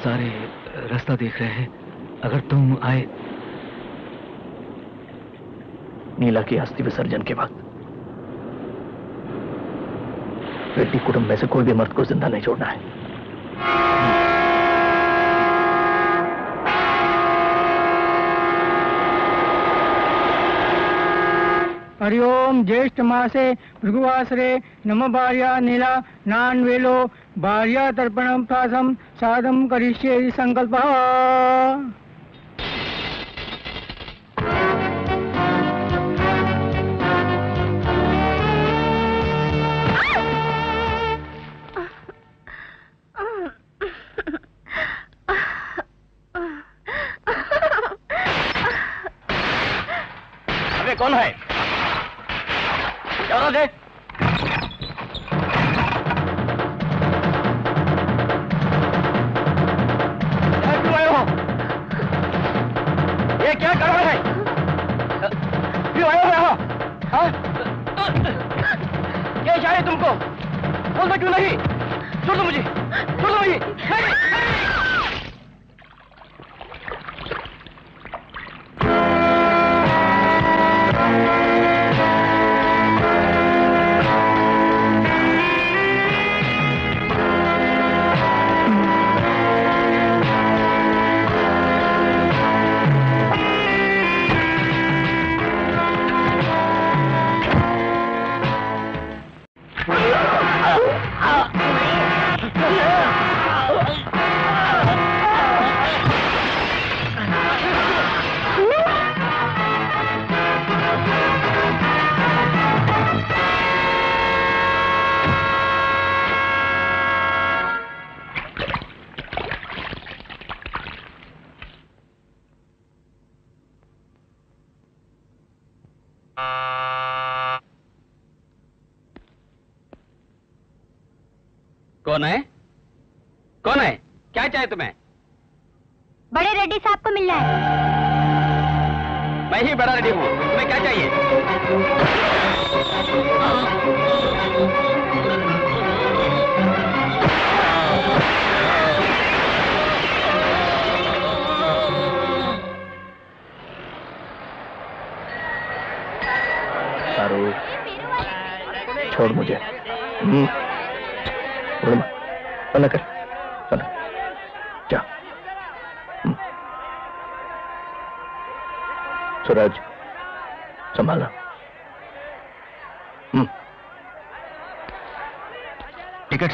सारे रास्ता देख रहे हैं। अगर तुम आए नीला की अस्थि विसर्जन के वक्त। रेड्डी कुटुंब में से कोई भी मर्द को ज़िंदा नहीं छोड़ना है। हरिओम ज्येष्ठ मासे भृगुवासरे नम भार्या नीला नान वेलो भार्या तर्पण प्रासम साधम करिष्ये इति संकल्पः। क्या इशारे तुमको। बोलता क्यों नहीं? छोड़ दो मुझे। छोड़ दो मुझे।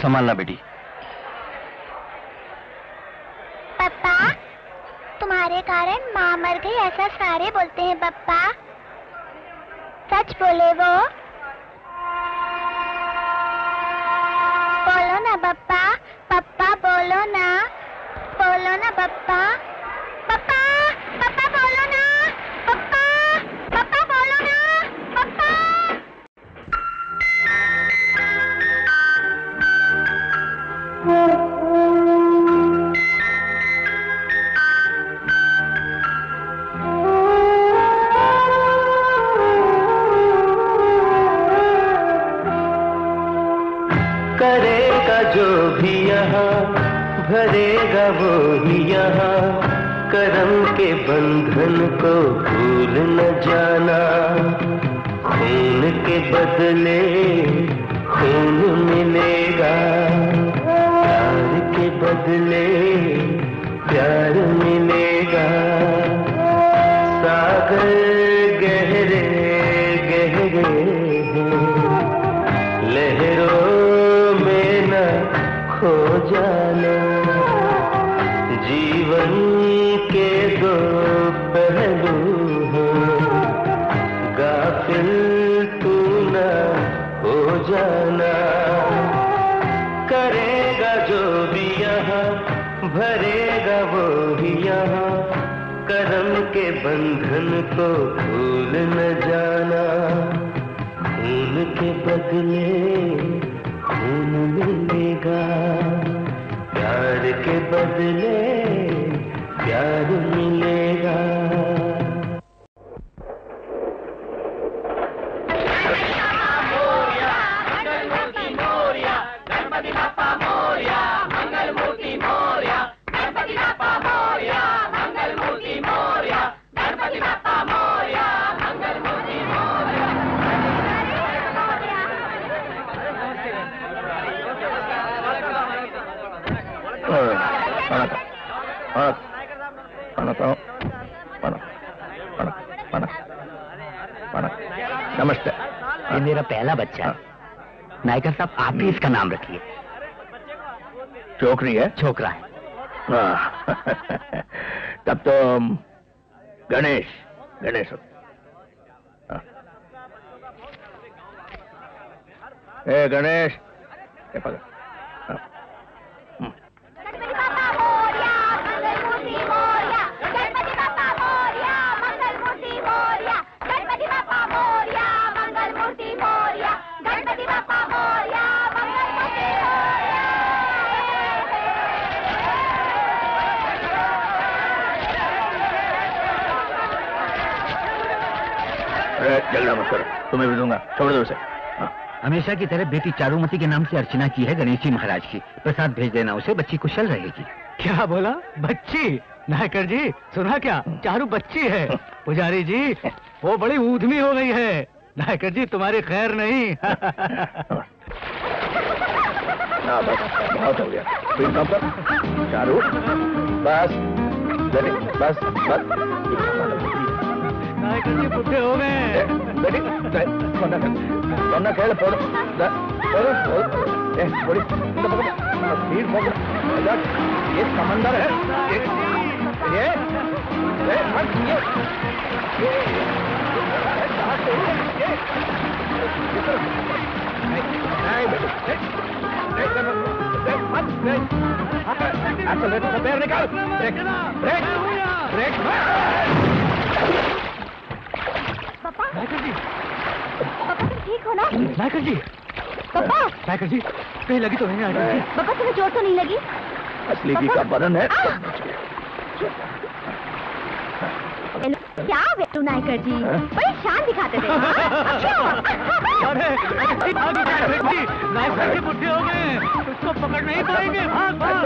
संभालना बेटी। पप्पा, तुम्हारे कारण माँ मर गई ऐसा सारे बोलते हैं, पप्पा। सच बोले वो। भी इसका नाम रखिए। छोकरी है? छोकरा है। हाँ। तब तो गणेश गणेश हाँ। गणेश दूँगा छोड़ दो उसे हाँ। हमेशा की तरह बेटी चारूमती के नाम से अर्चना की है गणेश जी महाराज की। प्रसाद भेज देना उसे बच्ची कुशल रहेगी। क्या बोला? बच्ची? नायकर जी सुना क्या? चारू बच्ची है। पुजारी जी वो बड़ी ऊधमी हो गई है। नायकर जी तुम्हारी खैर नहीं। हाँ बस बहुत हो गया। चारू बस बस बस। हो सोना खेल पोड़ पोड़ पोड़ ए पोड़ी इंद पकड़ ये समंदर है ये ये ए मत ये ये ये ये ये पैर निकाल ब्रेक ब्रेक ब्रेक पापा जी पापा तुम ठीक हो ना? नायकर जी पापा! नायकर जी कहीं लगी तो नहीं नायकर जी पापा तुम्हें चोट तो नहीं लगी? असली की का बदन है। क्या वेटू नायकर जी बड़ी शान दिखाते थे हाँ? अरे बेटी नायकर जी बुढ़े हो गए उसको पकड़ नहीं पाएँगे। भाग भाग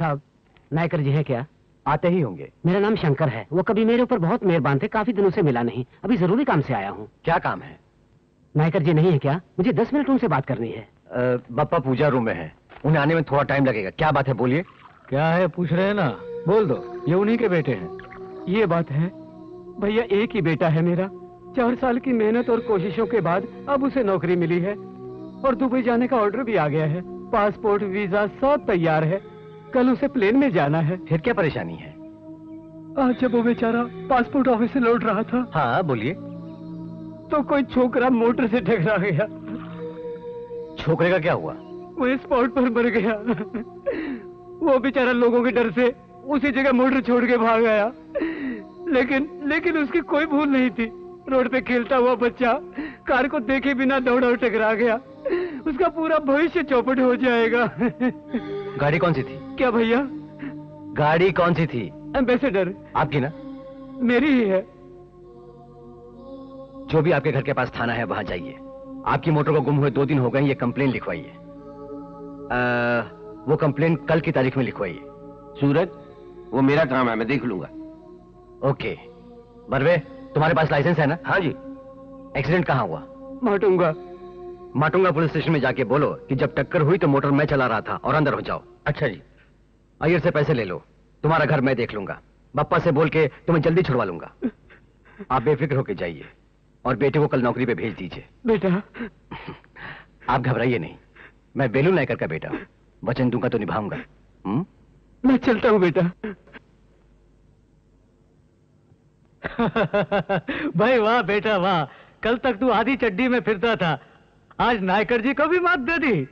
साहब नायकर जी है क्या? आते ही होंगे। मेरा नाम शंकर है। वो कभी मेरे ऊपर बहुत मेहरबान थे काफ़ी दिनों से मिला नहीं। अभी ज़रूरी काम से आया हूँ। क्या काम है? नायकर जी नहीं है क्या? मुझे दस मिनट उनसे बात करनी है। बप्पा पूजा रूम में है। उन्हें आने में थोड़ा टाइम लगेगा। क्या बात है बोलिए। क्या है पूछ रहे हैं ना? बोल दो ये उन्हीं के बेटे हैं। ये बात है भैया एक ही बेटा है मेरा। चार साल की मेहनत और कोशिशों के बाद अब उसे नौकरी मिली है। और दुबई जाने का ऑर्डर भी आ गया है। पासपोर्ट वीज़ा सब तैयार है। कल उसे प्लेन में जाना है। फिर क्या परेशानी है? आज जब वो बेचारा पासपोर्ट ऑफ़िस से लौट रहा था। हाँ बोलिए। तो कोई छोकरा मोटर से टकरा गया। छोकरे का क्या हुआ? वो स्पॉट पर मर गया। वो बेचारा लोगों के डर से उसी जगह मोटर छोड़ के भाग गया लेकिन लेकिन उसकी कोई भूल नहीं थी। रोड पे खेलता हुआ बच्चा कार को देखे बिना दौड़ा और टकरा गया। उसका पूरा भविष्य चौपट हो जाएगा। गाड़ी कौन सी थी? क्या भैया? गाड़ी कौन सी थी? एम्बेसडर आपकी ना? मेरी ही है। जो भी आपके घर के पास थाना है वहाँ जाइए। आपकी मोटर को गुम हुए दो दिन हो गए ये कंप्लेन लिखवाइए। वो कंप्लेन कल की तारीख में लिखवाइए। सूरज वो मेरा काम है मैं देख लूँगा। ओके। बरवे तुम्हारे पास लाइसेंस है ना? हाँ जी। एक्सीडेंट कहाँ हुआ? माटूँगा। माटूँगा पुलिस स्टेशन में जाके बोलो कि जब टक्कर हुई तो मोटर मैं चला रहा था और अंदर हो जाओ। अच्छा जी। अय्यर से पैसे ले लो। तुम्हारा घर मैं देख लूँगा। बप्पा से बोल के तुम्हें जल्दी छुड़वा लूँगा। आप बेफिक्र होके जाइए और बेटे को कल नौकरी पे भेज दीजिए। बेटा। आप घबराइए नहीं। मैं बेलू नायकर का बेटा हूँ। वचन दूँगा तो निभाऊँगा। हम्म? मैं चलता हूँ बेटा। भाई वाह बेटा वाह। कल तक तू आधी चड्डी में फिरता था। आज नायकर जी को भी मात दे दी।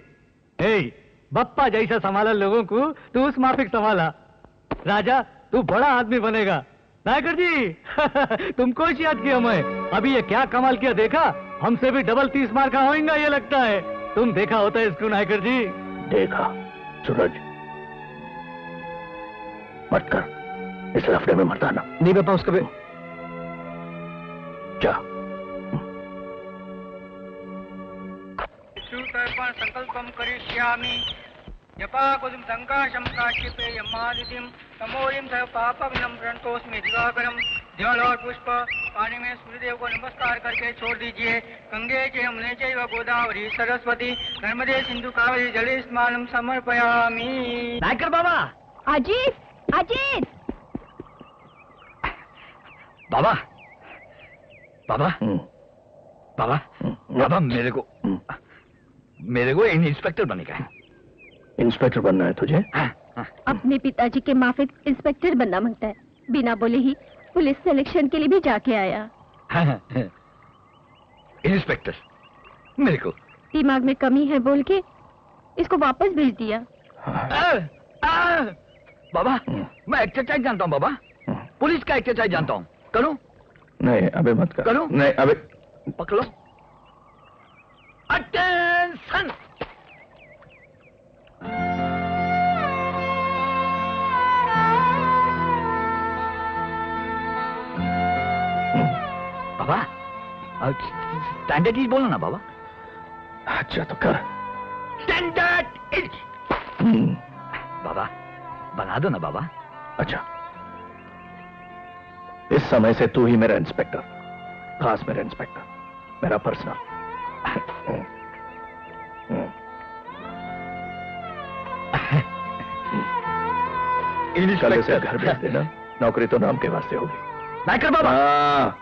ए बप्पा जैसा संभाला लोगों को तू उस माफिक संभाला। राजा तू बड़ा आदमी बनेगा। नायकर जी तुमको ही याद किया मैं। अभी ये क्या कमाल किया देखा? हमसे भी डबल तीस मार का होएगा ये लगता है। तुम देखा होता है इसको नायकर जी। देखा। सूरज मत कर। इस लफड़े में मत आना। नहीं पापा उसका भी जा। विष्णुतर्पण संकल्पम करिष्यामि। जपाकुसुम संकाशम काश्यपे यमादितिम तमोरिम सह पाप विनम्रणतोस्मि दिवाकरम जल और पुष्प पानी में सूर्यदेव को नमस्कार करके छोड़ दीजिए। गंगे च यमुने चैव गोदावरी सरस्वती। नर्मदे सिंधु कावेरी जले स्नानम समर्पयामि। नायकर बाबा! अजीत! अजीत! बाबा! बाबा! हम्म, बाबा! हम्म, बाबा मेरे को हम्म। मेरे को इंस्पेक्टर बनेगा है। इंस्पेक्टर बनना है तुझे? हाँ, हाँ। अपने पिताजी के माफिक इंस्पेक्टर बनना माँगता है। बिना बोले ही पुलिस सिलेक्शन के लिए भी जाके आया। हाँ, हाँ, हाँ। इंस्पेक्टर मेरे को। दिमाग में कमी है बोल के इसको वापस भेज दिया। आ, आ, बाबा मैं एक्सरसाइज जानता हूँ बाबा। पुलिस का एक्सरसाइज जानता हूँ। करूँ। नहीं अबे मत कर। करूँ? नहीं अबे पकड़ो। अटेंशन स्टैंडर्ड इज़ बोलो ना बाबा। अच्छा तो कर। Standard hmm. इज़ बाबा बना दो ना बाबा। अच्छा। इस समय से तू ही मेरा इंस्पेक्टर खास मेरा इंस्पेक्टर मेरा पर्सनल कल इसे घर भेज देना। नौकरी तो नाम के वास्ते होगी। नायकर बाबा। हाँ।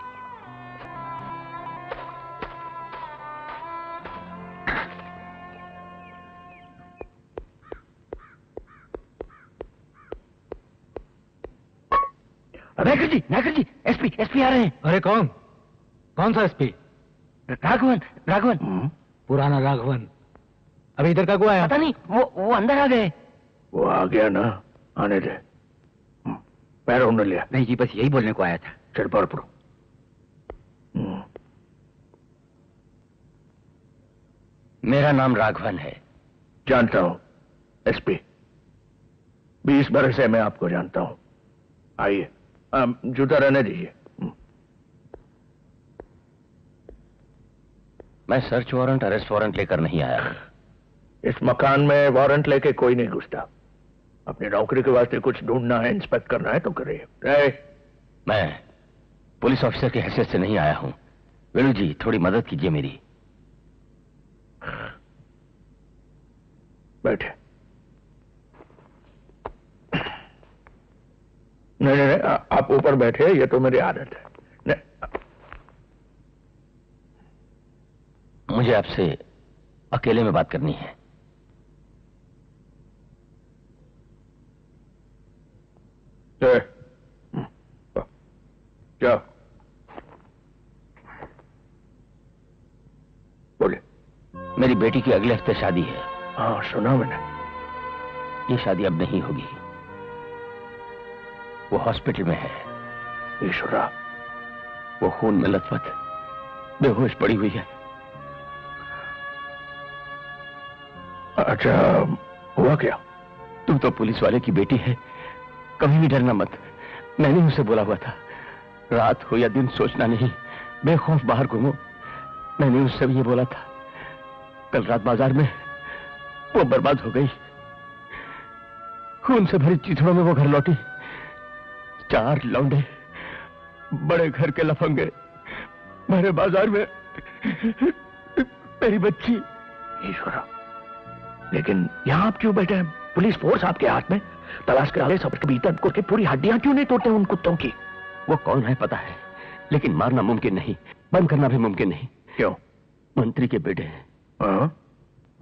नायकर जी नायकर जी एसपी एसपी आ रहे हैं। अरे कौन? कौन सा एसपी राघवन राघवन। पुराना राघवन। अभी इधर का को आया पता नहीं वो वो अंदर आ गए। वो आ गया ना आने दे। पैर पैरों ने लिया। नहीं जी बस यही बोलने को आया था। चल पढ़ पढ़ो हम्म, मेरा नाम राघवन है। जानता हूँ एसपी। बीस बरस से मैं आपको जानता हूँ। आइए जूता रहने दीजिए हम्म, मैं सर्च वारंट अरेस्ट वारंट लेकर नहीं आया। इस मकान में वारंट लेके कोई नहीं घुसता। अपनी नौकरी के वास्ते कुछ ढूंढना है इंस्पेक्ट करना है तो करे। मैं पुलिस ऑफिसर की हैसियत से नहीं आया हूँ। वेणु जी थोड़ी मदद कीजिए मेरी। बैठे। नहीं नहीं नहीं आप ऊपर बैठे ये तो मेरी आदत है नहीं, मुझे आपसे अकेले में बात करनी है। हम्म, बोले मेरी बेटी की अगले हफ़्ते शादी है। हाँ सुना मैंने। ये शादी अब नहीं होगी। वो हॉस्पिटल में है। ईश्वरा वो खून में लथपथ बेहोश पड़ी हुई है। अच्छा हुआ क्या? तुम तो पुलिस वाले की बेटी है। कभी भी डरना मत। मैंने उसे बोला हुआ था, रात हो या दिन सोचना नहीं, बेखौफ बाहर घूमो। मैंने उससे भी ये बोला था, कल रात बाज़ार में वो बर्बाद हो गई। खून से भरी चिथड़ों में वो घर लौटी। चार लौंडे, बड़े घर के लफंगे, भरे बाज़ार में मेरी बच्ची। ईश्वरा लेकिन यहाँ आप क्यों बैठे हैं? पुलिस फोर्स आपके हाथ में? तलाश करा ले सब भीतर करके पूरी हड्डियाँ क्यों नहीं तोड़ते उन कुत्तों की? वो कौन है पता है लेकिन मारना मुमकिन नहीं बंद करना भी मुमकिन नहीं। क्यों? मंत्री के बेटे हैं। हाँ?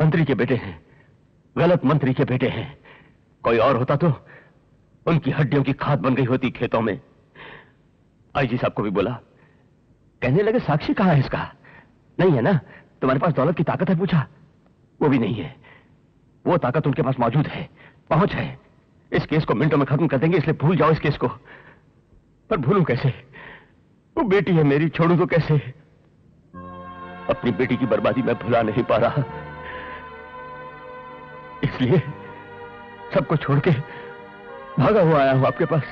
मंत्री के बेटे हैं। गलत मंत्री के बेटे हैं। कोई और होता तो उनकी हड्डियों की खाद बन गई होती खेतों में। आईजी साहब को भी बोला कहने लगे साक्षी कहाँ है इसका? नहीं है ना? तुम्हारे पास दौलत की ताकत है पूछा। वो भी नहीं है। वो ताकत उनके पास मौजूद है, पहुँच है। इस केस को मिनटों में खत्म कर देंगे, इसलिए भूल जाओ इस केस को। पर भूलू कैसे? वो बेटी है मेरी, छोड़ू तो कैसे? अपनी बेटी की बर्बादी मैं भुला नहीं पा रहा। इसलिए सबको छोड़ के भागा हुआ आया हूँ आपके पास।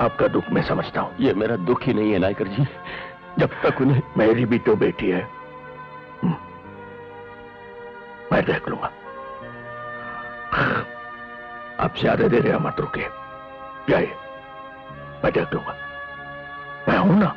आपका दुख मैं समझता हूँ। यह मेरा दुख ही नहीं है नायकर जी। जब तक उन्हें मेरी भी तो बेटी है हम्म, मैं देख लूँगा। आप ज़्यादा देर मत रुके जाइए मैं देख लूँगा। मैं हूँ ना।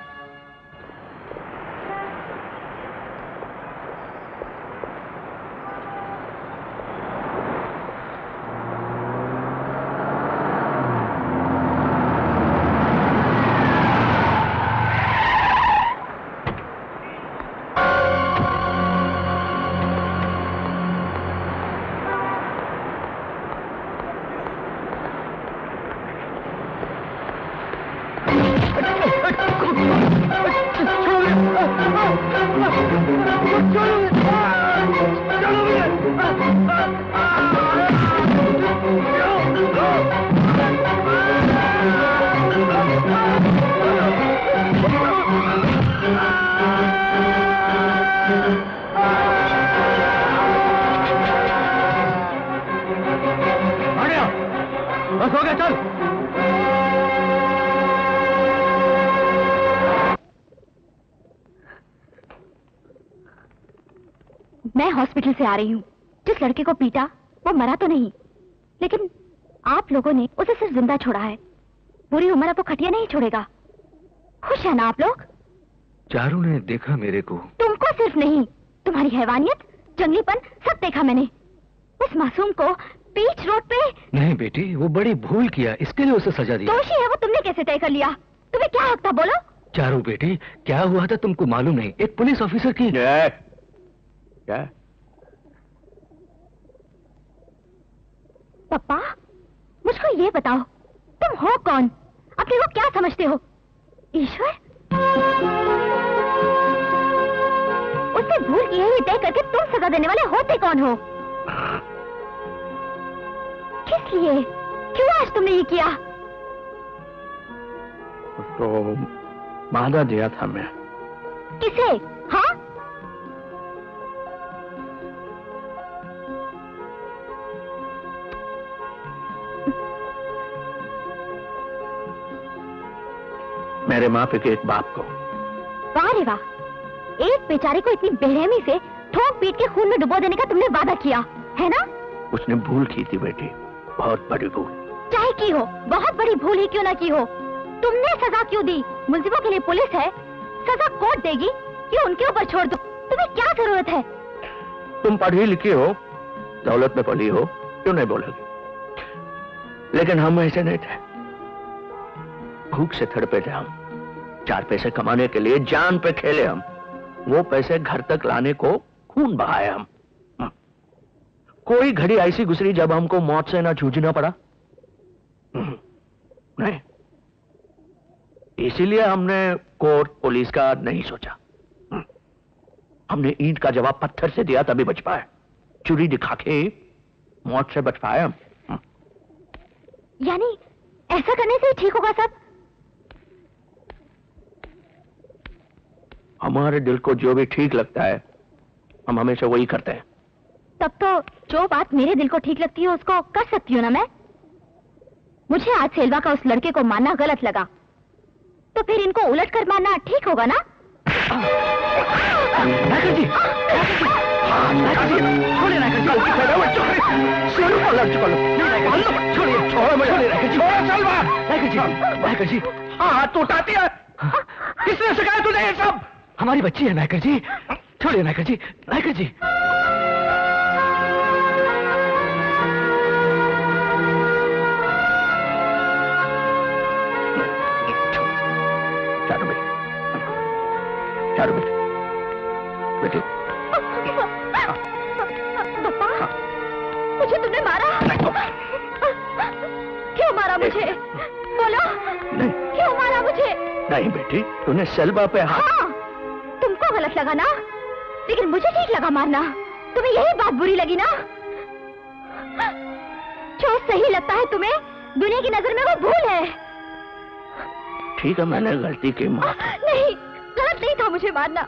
आ रही हूँ। जिस लड़के को पीटा वो मरा तो नहीं। लेकिन आप लोगों ने उसे सिर्फ़ ज़िंदा छोड़ा है। पूरी उम्र अब वो खटिया नहीं छोड़ेगा। खुश है ना आप लोग? चारू ने देखा मेरे को। तुमको सिर्फ़ नहीं तुम्हारी हैवानियत जंगलीपन सब देखा मैंने। उस मासूम को बीच रोड पे नहीं बेटी वो बड़ी भूल किया। इसके लिए उसे सजा दी दोषी है वो तुमने कैसे तय कर लिया? तुम्हें क्या हक था बोलो? चारू बेटी क्या हुआ था तुमको मालूम नहीं। एक पुलिस ऑफिसर की क्या? पप्पा मुझको ये बताओ तुम हो कौन? अपने को क्या समझते हो? ईश्वर? उसने भूल की है ये तय करके तुम सजा देने वाले होते कौन हो? किस लिए? क्यों आज तुमने ये किया? उसको वादा दिया था मैं। किसे? हाँ? मेरे माफ़ी के एक बाप को। वाह रे वाह। एक बेचारे को इतनी बेरहमी से ठोक पीट के खून में डुबो देने का तुमने वादा किया है ना? उसने भूल की थी बेटी बहुत बड़ी भूल। चाहे की हो बहुत बड़ी भूल ही क्यों ना की हो? तुमने सजा क्यों दी? मुंसिफों के लिए पुलिस है। सजा कोर्ट देगी कि उनके ऊपर छोड़ दो? तुम्हें क्या ज़रूरत है? तुम पढ़ी लिखी हो दौलत में पढ़ी हो क्यों नहीं बोलोगी? लेकिन हम ऐसे नहीं थे। भूख से तड़पे थे हम। चार पैसे कमाने के लिए जान पे खेले हम। वो पैसे घर तक लाने को खून बहाए हम। हम्म। कोई घड़ी ऐसी गुजरी जब हमको मौत से ना जूझना पड़ा। हम्म। नहीं। इसीलिए हमने कोर्ट पुलिस का नहीं सोचा। हम्म। हमने ईंट का जवाब पत्थर से दिया तभी बच पाए। चुरी दिखा के मौत से बच पाए हम। यानी ऐसा करने से ठीक होगा सब? हमारे दिल को जो भी ठीक लगता है हम हमेशा वही करते हैं। तब तो जो बात मेरे दिल को ठीक लगती है उसको कर सकती हूँ ना मैं? मुझे आज सेल्वा का उस लड़के को मानना गलत लगा। तो फिर इनको उलट कर मानना ठीक होगा ना? छोड़िए रहे हो छोड़िए छोड़ो मुझे हाँ हाथ तो उठाती है। किसने सिखाया तुझे ये सब? हमारी बच्ची है नायकर जी। छोड़िए नायकर जी। नायकर जी। चारू बेटी। चारू बेटी। बेटी। मुझे तुमने मारा। क्यों मारा मुझे? बोलो। नहीं। क्यों मारा मुझे? नहीं बेटी तूने सेल्वा पे हाथ हाँ। लगा ना? लेकिन मुझे ठीक लगा मारना। तुम्हें यही बात बुरी लगी ना? जो सही लगता है तुम्हें दुनिया की नज़र में वो भूल है। ठीक है मैंने गलती की माफ़ नहीं गलत नहीं था मुझे मारना।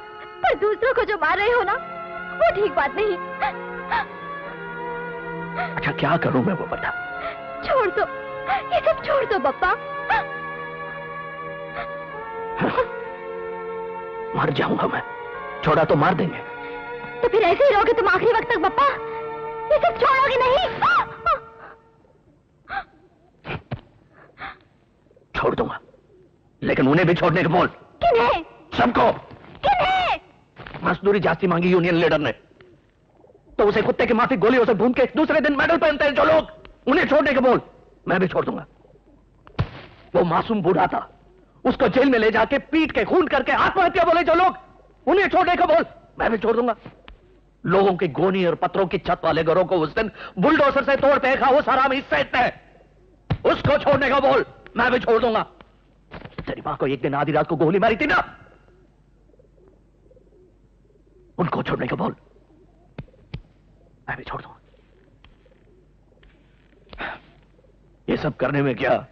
पर दूसरों को जो मार रहे हो ना वो ठीक बात नहीं। अच्छा क्या करूँ मैं वो बता। छोड़ दो। ये सब छोड़ दो पप्पा मर जाऊँगा मैं। छोड़ा तो मार देंगे। तो फिर ऐसे ही रहोगे तुम आखिरी वक्त तक पप्पा ये सब छोड़ोगे नहीं। छोड़ दूँगा लेकिन उन्हें भी छोड़ने के बोल। किन्हें? सबको। किन्हें? मजदूरी जास्ती मांगी यूनियन लीडर ने। तो उसे कुत्ते की माफ़ी गोलियों से भून के दूसरे दिन मेडल पहनते हैं जो लोग। उन्हें छोड़ने के बोल। मैं भी छोड़ दूँगा। वो मासूम बूढ़ा था। उसको जेल में ले जाके पीट के खून करके आत्महत्या बोले जो लोग। उन्हें छोड़ने को बोल। मैं भी छोड़ दूँगा। लोगों की गोनी और पत्रों की छत वाले घरों को उस दिन बुलडोसर से तोड़ फेंका वो सारा हिस्से है। उसको छोड़ने को बोल। मैं भी छोड़ दूँगा। तेरी माँ को एक दिन आधी रात को गोली मारी थी ना? उनको छोड़ने को बोल। मैं भी छोड़ दूँगा। ये सब करने में क्या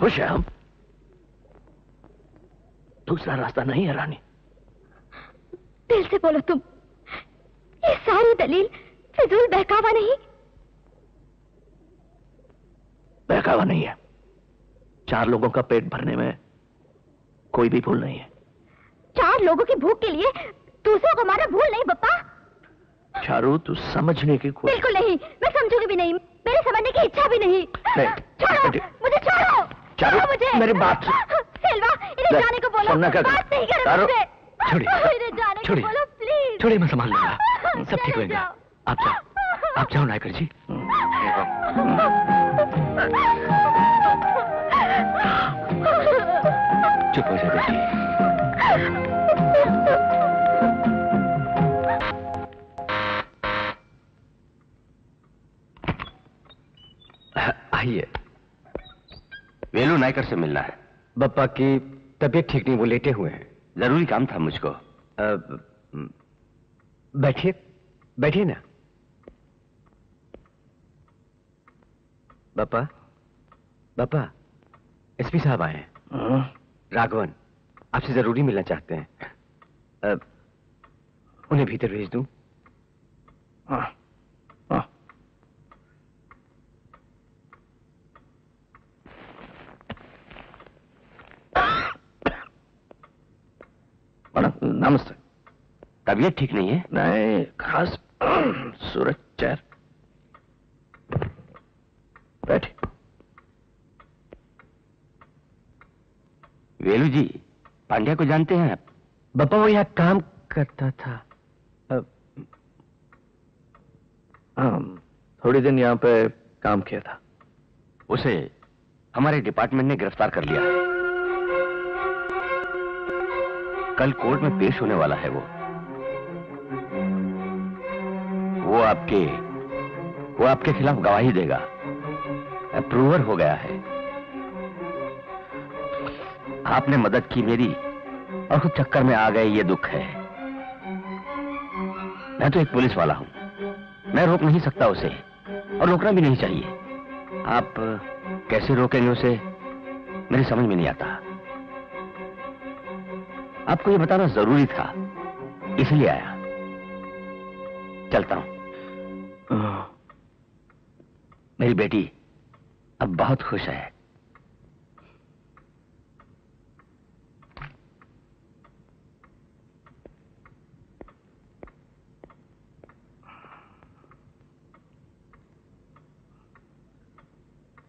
खुश है हम? दूसरा रास्ता नहीं है रानी। दिल से बोलो तुम। ये सारी दलील फिजूल बहकावा नहीं। बहकावा नहीं है। चार लोगों का पेट भरने में कोई भी भूल नहीं है। चार लोगों की भूख के लिए दूसरों को मारा भूल नहीं पप्पा चारू तू समझने की कोशिश बिल्कुल नहीं मैं समझूँगी भी नहीं मेरे समझने की इच्छा भी नहीं। नहीं, छोड़ो। मुझे छोड़ो चारू, मुझे। मेरी बात। सेल्वा इन्हें जाने को बोलो। बात नहीं करे मुझसे छोड़िए। इन्हें जाने को छोड़िए। बोलो प्लीज़ छोड़िए मैं संभाल लूँगा सब ठीक होएगा। आप जाओ। आप जाओ नायकर जी। चुप हो जाए बेटी। आइए। वेलू नायकर से मिलना है। बप्पा की तबीयत ठीक नहीं वो लेटे हुए हैं। ज़रूरी काम था मुझको। बैठिए बैठिए ना। बापा बापा एसपी साहब आए हैं। राघवन आपसे ज़रूरी मिलना चाहते हैं। अ, उन्हें भीतर भेज दूँ? हाँ हाँ। नमस्ते। तबीयत ठीक नहीं है? नहीं खास सूरज चेयर बैठे। वेलू जी पांड्या को जानते हैं आप? बापा वो यहाँ काम करता था। हाँ थोड़ी दिन यहाँ पे काम किया था। उसे हमारे डिपार्टमेंट ने गिरफ़्तार कर लिया। कल कोर्ट में पेश होने वाला है वो। वो आपके वो आपके खिलाफ गवाही देगा। अप्रूवर हो गया है। आपने मदद की मेरी, और खुद चक्कर में आ गए, ये दुख है। मैं तो एक पुलिस वाला हूँ। मैं रोक नहीं सकता उसे, और रोकना भी नहीं चाहिए। आप कैसे रोकेंगे उसे, मेरी समझ में नहीं आता। आपको ये बताना ज़रूरी था। इसलिए आया। चलता हूँ। मेरी बेटी अब बहुत खुश है।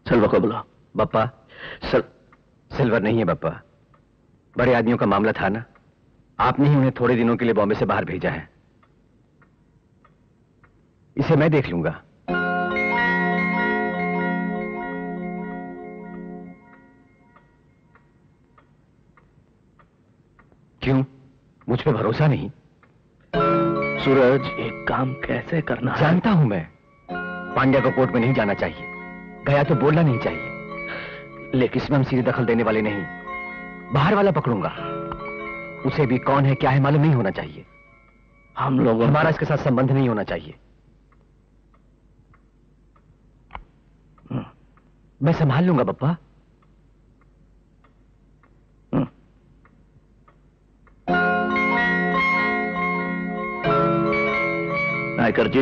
सिल्वा को बुला बप्पा सिल्वर नहीं है बप्पा। बड़े आदमियों का मामला था ना? आपने ही उन्हें थोड़े दिनों के लिए बॉम्बे से बाहर भेजा है। इसे मैं देख लूँगा। क्यों? मुझ पे भरोसा नहीं। सूरज एक काम कैसे करना है? जानता हूँ मैं। पांड्या को कोर्ट में नहीं जाना चाहिए। गया तो बोलना नहीं चाहिए। लेकिन इसमें हम सीधे दखल देने वाले नहीं। बाहर वाला पकड़ूँगा। उसे भी कौन है क्या है मालूम नहीं होना चाहिए। हम लोग हमारा इसके साथ संबंध नहीं होना चाहिए। मैं संभाल लूँगा पप्पा नायकर जी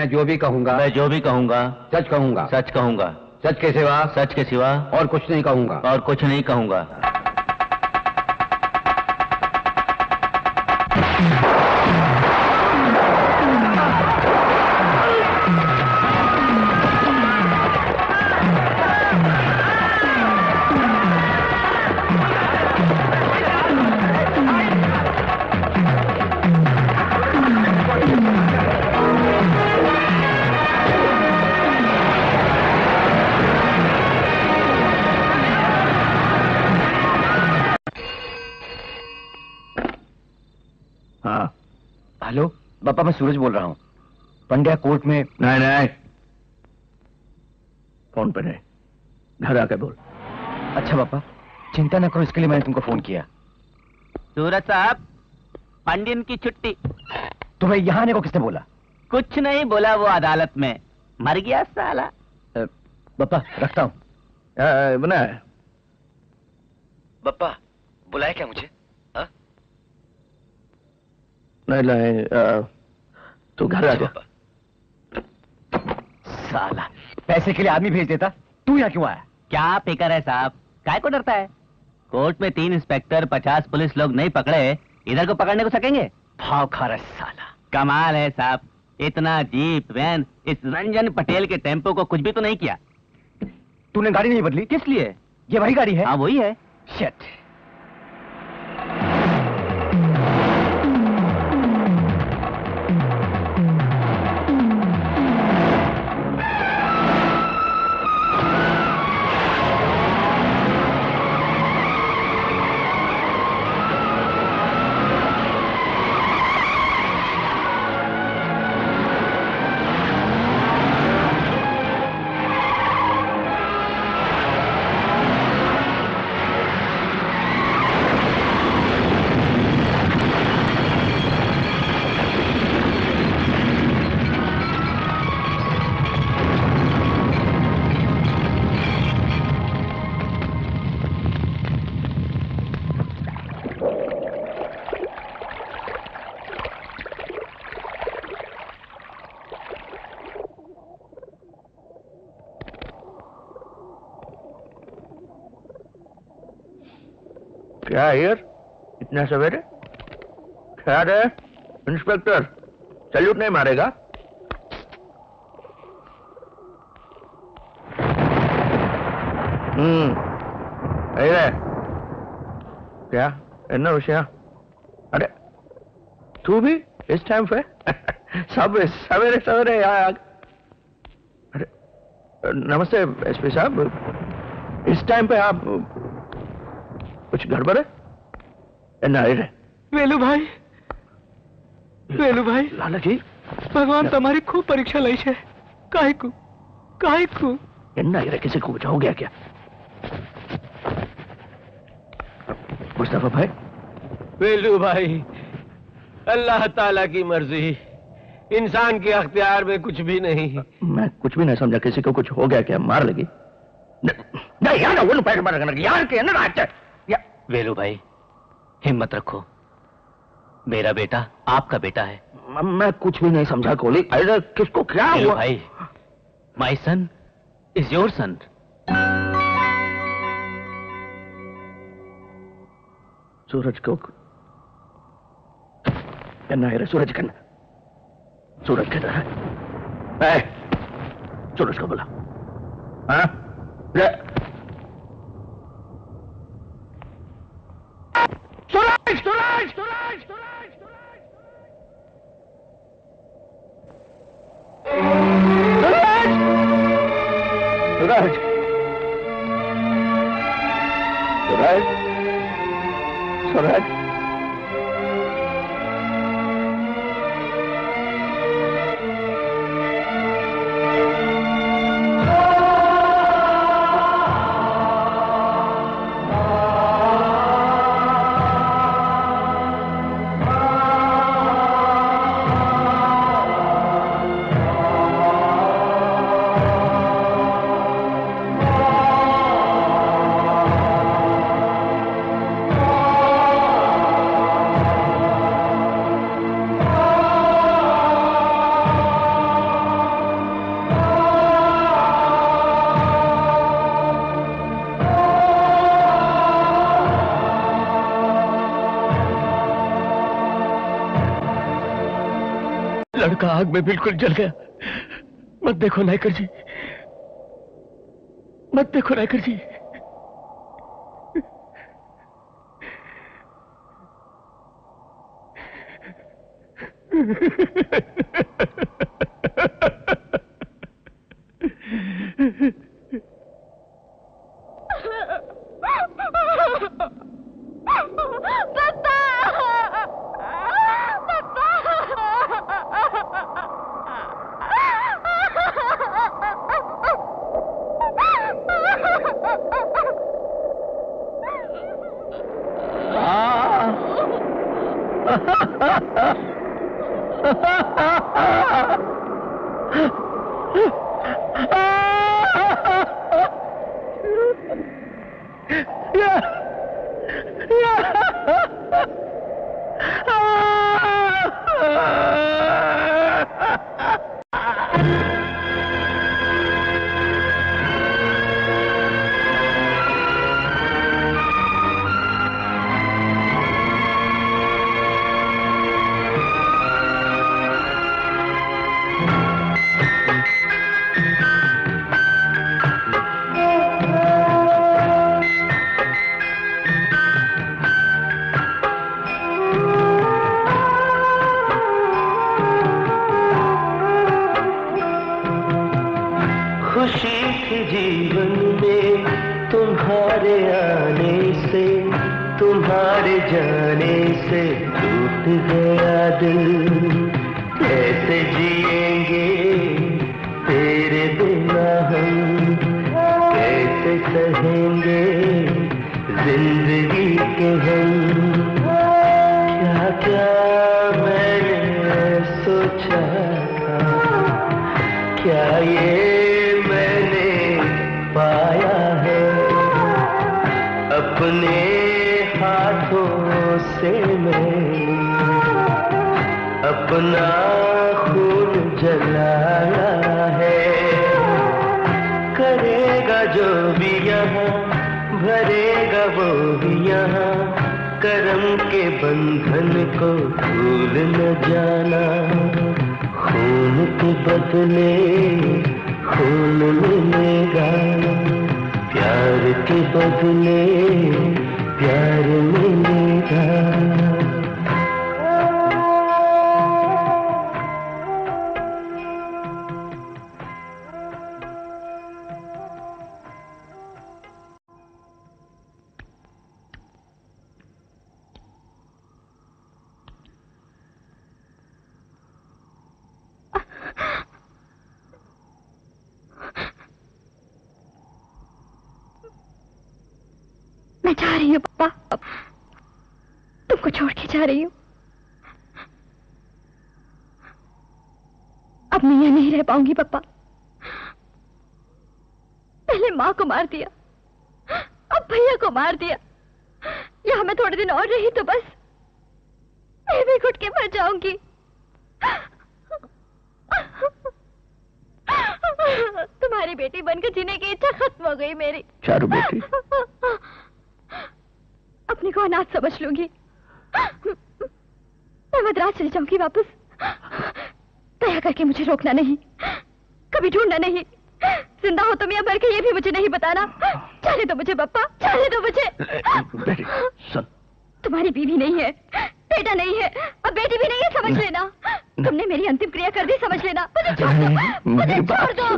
मैं जो भी कहूँगा मैं जो भी कहूँगा सच कहूँगा। सच कहूँगा। सच के सिवा सच के सिवा और कुछ नहीं कहूँगा। और कुछ नहीं कहूँगा। सूरज बोल रहा हूँ। पंड्या कोर्ट में नहीं नहीं। फ़ोन पे नहीं? घर आके बोल। अच्छा पापा। चिंता न करो इसके लिए मैंने तुमको फ़ोन किया। सूरज साहब पंडियन की छुट्टी। तुम्हें यहाँ आने को किसने बोला? कुछ नहीं बोला वो अदालत में। मर गया साला। पापा रखता हूँ। बना। पापा बुलाया क्या मुझे? हा? नहीं नहीं अ, तू घर आ जा। साला पैसे के लिए आदमी भेज देता। तू यहाँ क्यों आया? क्या फिकर है साहब? काय को डरता है? कोर्ट में तीन इंस्पेक्टर पचास पुलिस लोग नहीं पकड़े। इधर को पकड़ने को सकेंगे? भाव खा रहा साला। कमाल है साहब। इतना जीप वैन इस रंजन पटेल के टेंपो को कुछ भी तो नहीं किया। तूने गाड़ी नहीं बदली? किस लिए? ये वही गाड़ी है? हाँ वही है। शेट क्या यार इतना सवेरे? क्या रे इंस्पेक्टर, सल्यूट नहीं मारेगा। हम्म अरे क्या? इतना विषय अरे, तू भी इस टाइम पे? सब सवेरे सवेरे यार अरे, नमस्ते, एसपी साहब। इस टाइम पे आप कुछ गड़बड़ है? ना वेलू भाई। વેલુ ભાઈ લાલાજી ભગવાન તમારી ખૂબ પરીક્ષા લઈ છે કાયકુ કાયકુ એના रे किसी को बचाओ गया क्या? मुस्तफ़ा भाई। वेलू भाई अल्लाह ताला की मर्ज़ी। इंसान के अख्तियार में कुछ भी नहीं। मैं कुछ भी नहीं समझा किसी को कुछ हो गया क्या? मार लगी। नहीं यार वो पैर मार यार के ना वेलू भाई हिम्मत रखो। मेरा बेटा आपका बेटा है। मैं कुछ भी नहीं समझा कोहली। अरे किसको क्या वेलू हुआ? भाई माई सन इज़ योर सन सूरज को कन्ना है सूरज कन्ना सूरज किधर है सूरज को बोला। हाँ ले सूरज सूरज सूरज सूरज सूरज! सूरज! सूरज! Oh में बिल्कुल जल गया। मत देखो नायकर जी। मत देखो नायकर जी। जाने से टूट गया दिल। कैसे जिएँगे तेरे बिना हम? कैसे सहेंगे ज़िंदगी के हम? बंधन को भूल न जाना। खून के बदले खून मिलेगा प्यार के बदले प्यार मिलेगा नहीं रह पाऊँगी पापा पहले माँ को मार दिया अब भैया को मार दिया। यहाँ मैं थोड़े दिन और रही तो बस मैं भी घुट के मर जाऊँगी। तुम्हारी बेटी बनकर जीने की इच्छा खत्म हो गई मेरी। चारू बेटी। अपने को अनाथ समझ लूँगी। मैं मद्रास चली जाऊँगी वापस। दया करके मुझे रोकना नहीं। कभी ढूंढना नहीं। ज़िंदा हो तुम या मर के ये भी मुझे नहीं बताना। जाने दो मुझे पप्पा जाने दो मुझे। सुन। तुम्हारी बीवी नहीं है बेटा नहीं है अब बेटी भी नहीं है समझ लेना। तुमने मेरी अंतिम क्रिया कर दी समझ लेना। मुझे छोड़ दो मुझे छोड़ दो।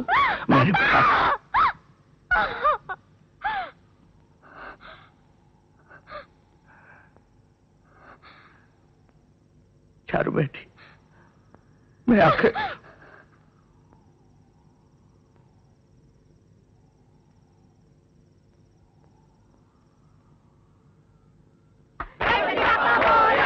सुन मेरी बात चारू बेटी मैं आखिर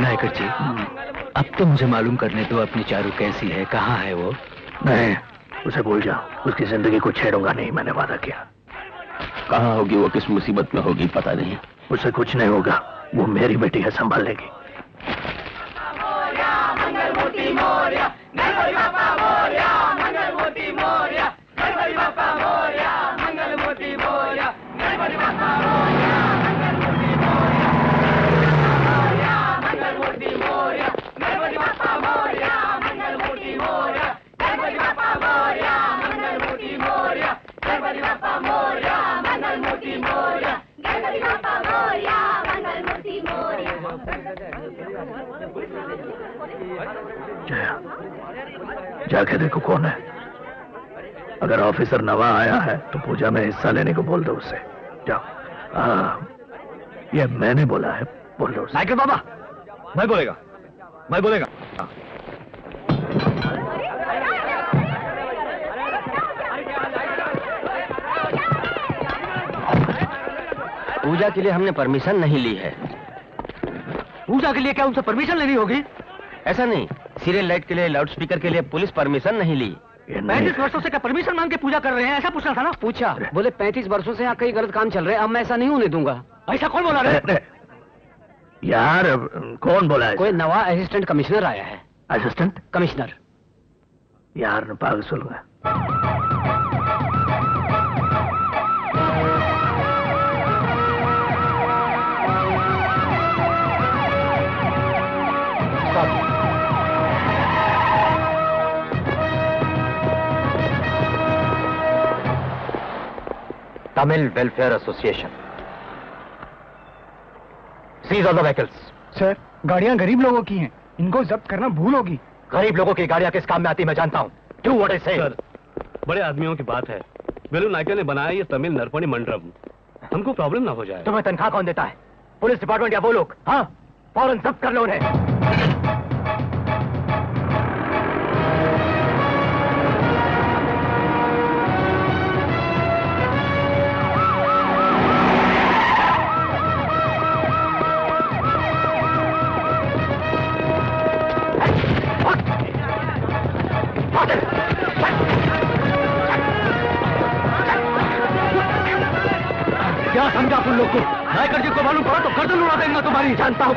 नायकर जी अब तो मुझे मालूम करने दो अपनी चारू कैसी है कहाँ है वो? नहीं उसे भूल जाओ उसकी ज़िंदगी को छेड़ूँगा नहीं मैंने वादा किया। कहाँ होगी वो किस मुसीबत में होगी पता नहीं। उसे कुछ नहीं होगा। वो मेरी बेटी है संभाल लेगी। जाके देखो कौन है। अगर ऑफिसर नवा आया है तो पूजा में हिस्सा लेने को बोल दो उसे। जाओ। हाँ ये मैंने बोला है बोल दो नायकर बाबा मैं बोलेगा मैं बोलेगा। हाँ। पूजा के लिए हमने परमिशन नहीं ली है। पूजा के लिए क्या उनसे परमिशन लेनी होगी? ऐसा नहीं। सीरियल लाइट के लिए लाउड स्पीकर के लिए पुलिस परमिशन नहीं ली। पैंतीस वर्षों से परमिशन मांग के पूजा कर रहे हैं? ऐसा पूछना था ना? पूछा। बोले पैंतीस वर्षों से यहाँ कई गलत काम चल रहे हैं अब मैं ऐसा नहीं होने दूँगा। ऐसा कौन बोला रहे यार कौन बोला है कोई नवा असिस्टेंट कमिश्नर आया है। असिस्टेंट कमिश्नर यार पागल सुनूँगा Tamil welfare association seize all the vehicles sir गाड़ियाँ गरीब लोगों की हैं। इनको जब्त करना भूल होगी। गरीब लोगों की गाड़ियाँ किस काम में आती है मैं जानता हूँ। डू व्हाट आई से सर बड़े आदमियों की बात है। वेलू नायकर ने बनाया ये तमिल नरपणि मंडलम हमको प्रॉब्लम ना हो जाए। तुम्हें तनख्वाह कौन देता है? पुलिस डिपार्टमेंट या वो लोग? हाँ? फ़ौरन जब्त कर लो उन्हें।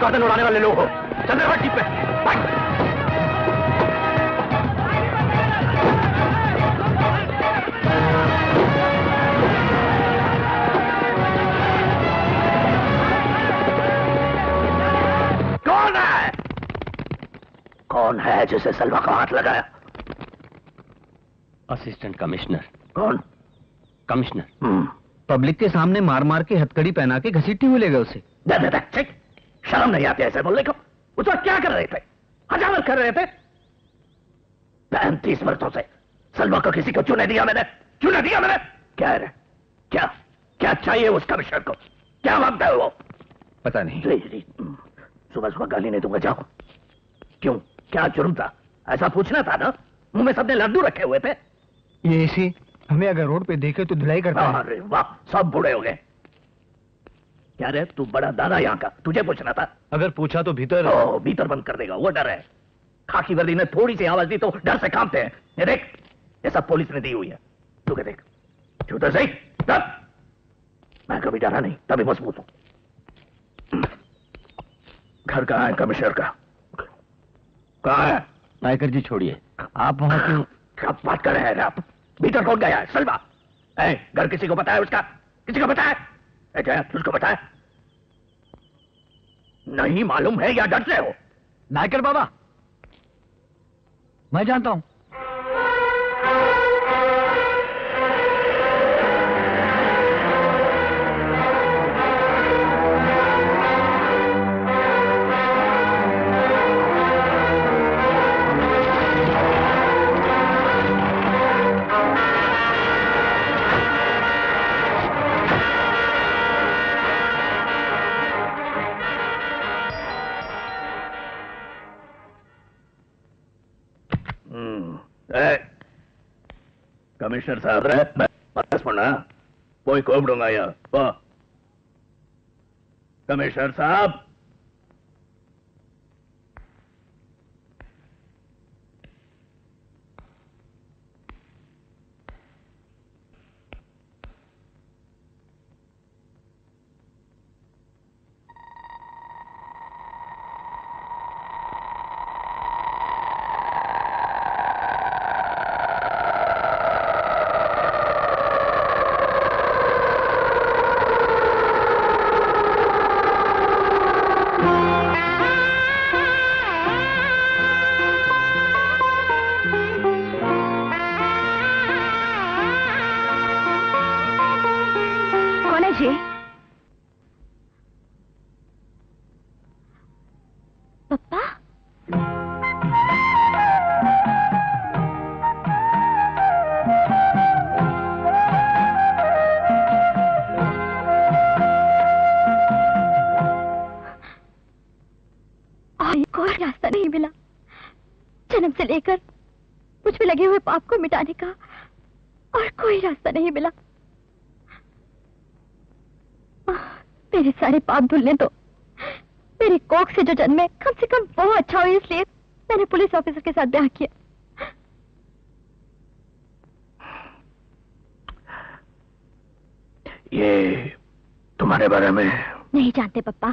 गर्दन उड़ाने वाले लोग हो। रहे जीप पे कौन है? कौन है जिसे सलवा का हाथ लगाया? असिस्टेंट कमिश्नर कौन? कमिश्नर हम्म, पब्लिक के सामने मार मार के हथकड़ी पहना के घसीटी हुई ले गए उसे। दे दे दे ठीक। शर्म नहीं आती ऐसे बोलने को। उस वक्त क्या कर रहे थे? हजामत कर रहे थे। पैंतीस वर्षों से सलवा को किसी को चुने दिया मैंने। चुने दिया मैंने। क्या है? क्या? क्या चाहिए उस कमिश्नर को? क्या माँगता है वो? पता नहीं। सुबह सुबह गाली नहीं दूँगा जाओ। क्यों? क्या जुर्म था? ऐसा पूछना था ना? मुँह में सबने लड्डू रखे हुए थे। ये एसी हमें अगर रोड पे देखे तो धुलाई करता है। अरे वाह सब बूढ़े हो गए। क्या रे? तू बड़ा दादा यहाँ का। तुझे पूछना था। अगर पूछा तो भीतर। ओ, भीतर बंद कर देगा वो डर है। खाकी वर्दी ने थोड़ी सी आवाज़ दी तो डर से कांपते हैं। ये देख ये सब पुलिस ने दी हुई है। तू क्या देख? छूटर सही? डर। मैं कभी डरा नहीं तभी मज़बूत हूँ। घर कहाँ है कमिश्नर का? कहा है? नायकर जी छोड़िए। आप वहाँ क्यों? क्या बात कर रहे हैं आप? भीतर कौन गया है? सलवा। घर किसी को पता है उसका? किसी को है? जया तुझको बताया नहीं मालूम है या डरते हो? नायकर बाबा मैं जानता हूँ। கமிஷனர் சார் அரெஸ்ட் பண்ண போய் கூப்பிடுங்க ஐயா வா கமிஷனர் சாப் मुझे पप्पा? कोई रास्ता नहीं मिला। जन्म से लेकर मुझमें लगे हुए पाप को मिटाने का और कोई रास्ता नहीं मिला। मेरे सारे पाप धुलने दो। मेरी कोख से जो जन्मे कम से कम वो अच्छा हो इसलिए मैंने पुलिस ऑफिसर के साथ ब्याह किया। ये तुम्हारे बारे में नहीं जानते पप्पा।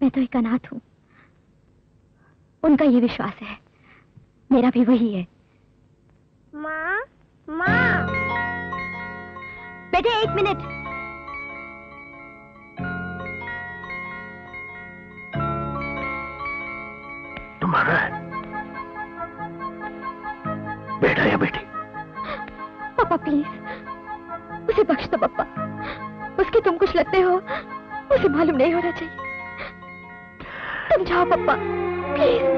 मैं तो एक अनाथ हूँ। उनका ये विश्वास है। मेरा भी वही है। माँ माँ। बेटे एक मिनट। तुम्हारा है। बेटा या बेटी? पापा प्लीज़ उसे बख्श दो, पापा। उसके तुम कुछ लगते हो, उसे मालूम नहीं होना चाहिए। तुम जाओ, पापा। प्लीज़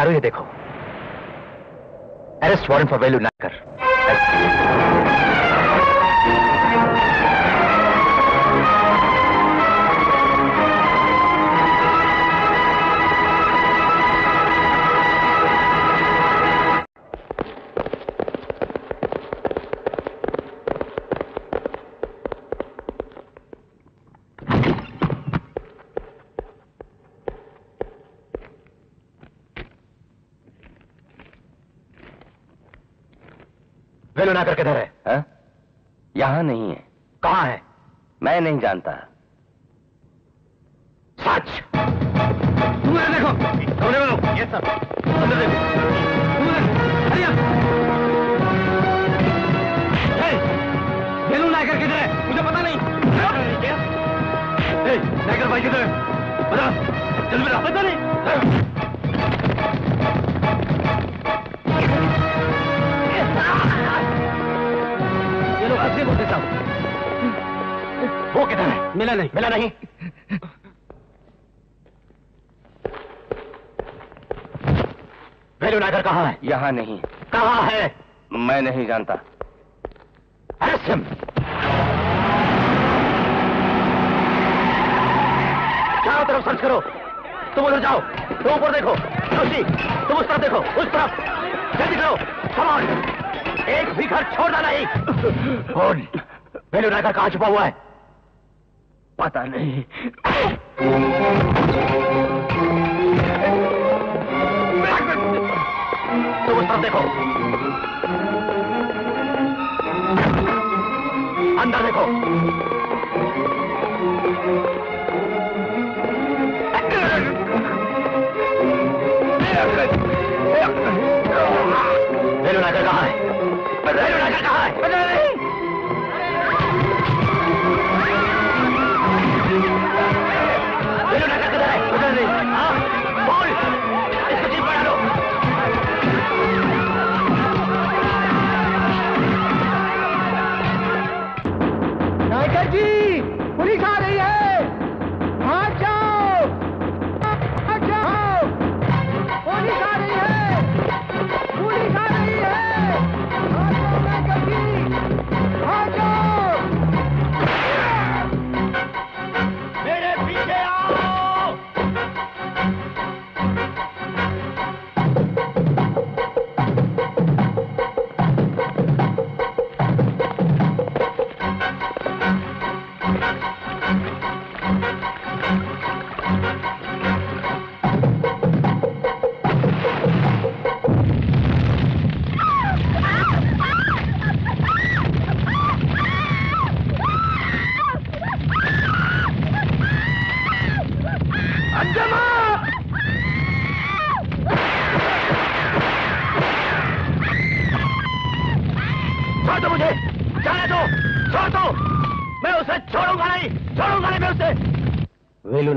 चारू ये देखो। अरेस्ट वारंट फॉर वेलू भी घर छोड़ना नहीं कौन? वेलू नागर कहाँ छुपा हुआ है? पता नहीं। तुम उस तरफ़ देखो। अंदर देखो। वेलू नागर कहाँ है? नागर कहाँ है। पता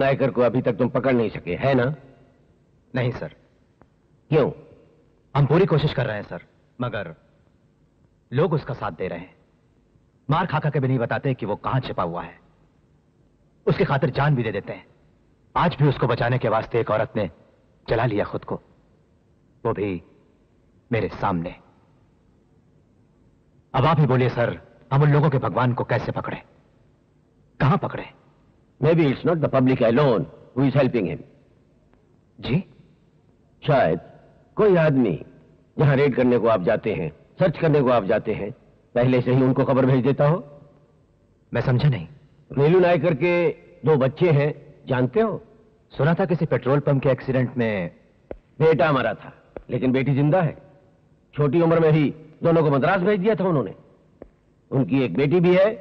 नायकर को अभी तक तुम पकड़ नहीं सके है ना? नहीं सर। क्यों? हम पूरी कोशिश कर रहे हैं सर मगर लोग उसका साथ दे रहे हैं। मार खा खा के भी नहीं बताते कि वो कहाँ छिपा हुआ है। उसकी खातिर जान भी दे देते हैं। आज भी उसको बचाने के वास्ते एक औरत ने जला लिया खुद को। वो भी मेरे सामने। अब आप ही बोलिए सर हम उन लोगों के भगवान को कैसे पकड़े? कहाँ पकड़े? Be it's not the public alone who is helping him जी? शायद कोई आदमी जहाँ रेड करने को आप जाते हैं सर्च करने को आप जाते हैं पहले से ही उनको खबर भेज देता हो। मैं समझा नहीं। वेलू नायकर के दो बच्चे हैं जानते हो? सुना था किसी पेट्रोल पंप के एक्सीडेंट में बेटा मरा था लेकिन बेटी ज़िंदा है। छोटी उम्र में ही दोनों को मद्रास भेज दिया था उन्होंने। उनकी एक बेटी भी है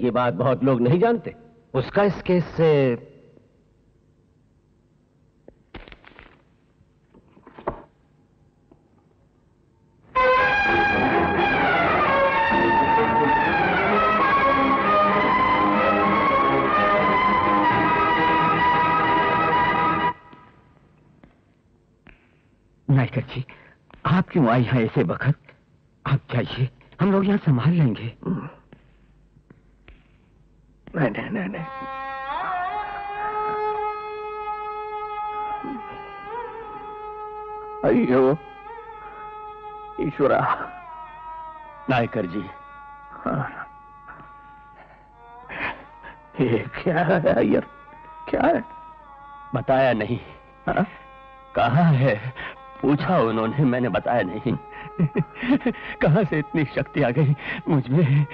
ये बात बहुत लोग नहीं जानते। उसका इस केस से नायकर जी आप क्यों आई हैं ऐसे वक्त आप जाइए हम लोग यहाँ संभाल लेंगे। नहीं नहीं नहीं नहीं अयो ईश्वरा नायकर जी ये क्या है अय्यर क्या है बताया नहीं कहा है पूछा उन्होंने मैंने बताया नहीं कहाँ से इतनी शक्ति आ गई मुझमें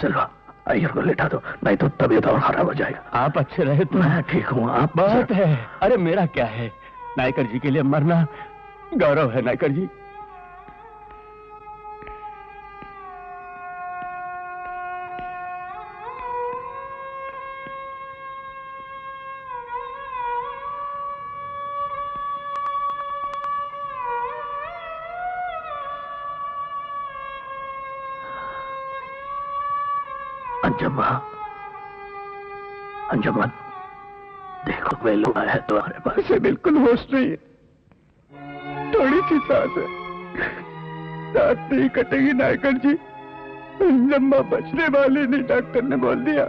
चलो अय्यर को लेटा दो नहीं तो तबीयत और खराब हो जाएगा। आप अच्छे रहे तो। मैं ठीक हूँ आप बहुत है। अरे मेरा क्या है? नायकर जी के लिए मरना गौरव है नायकर जी। अंजम्मा देखो लोग आए हैं तुम्हारे पास। से बिल्कुल होश नहीं है। थोड़ी सी सांस है। रात नहीं कटेगी नायकर जी। लंबा बचने वाले नहीं डॉक्टर ने बोल दिया।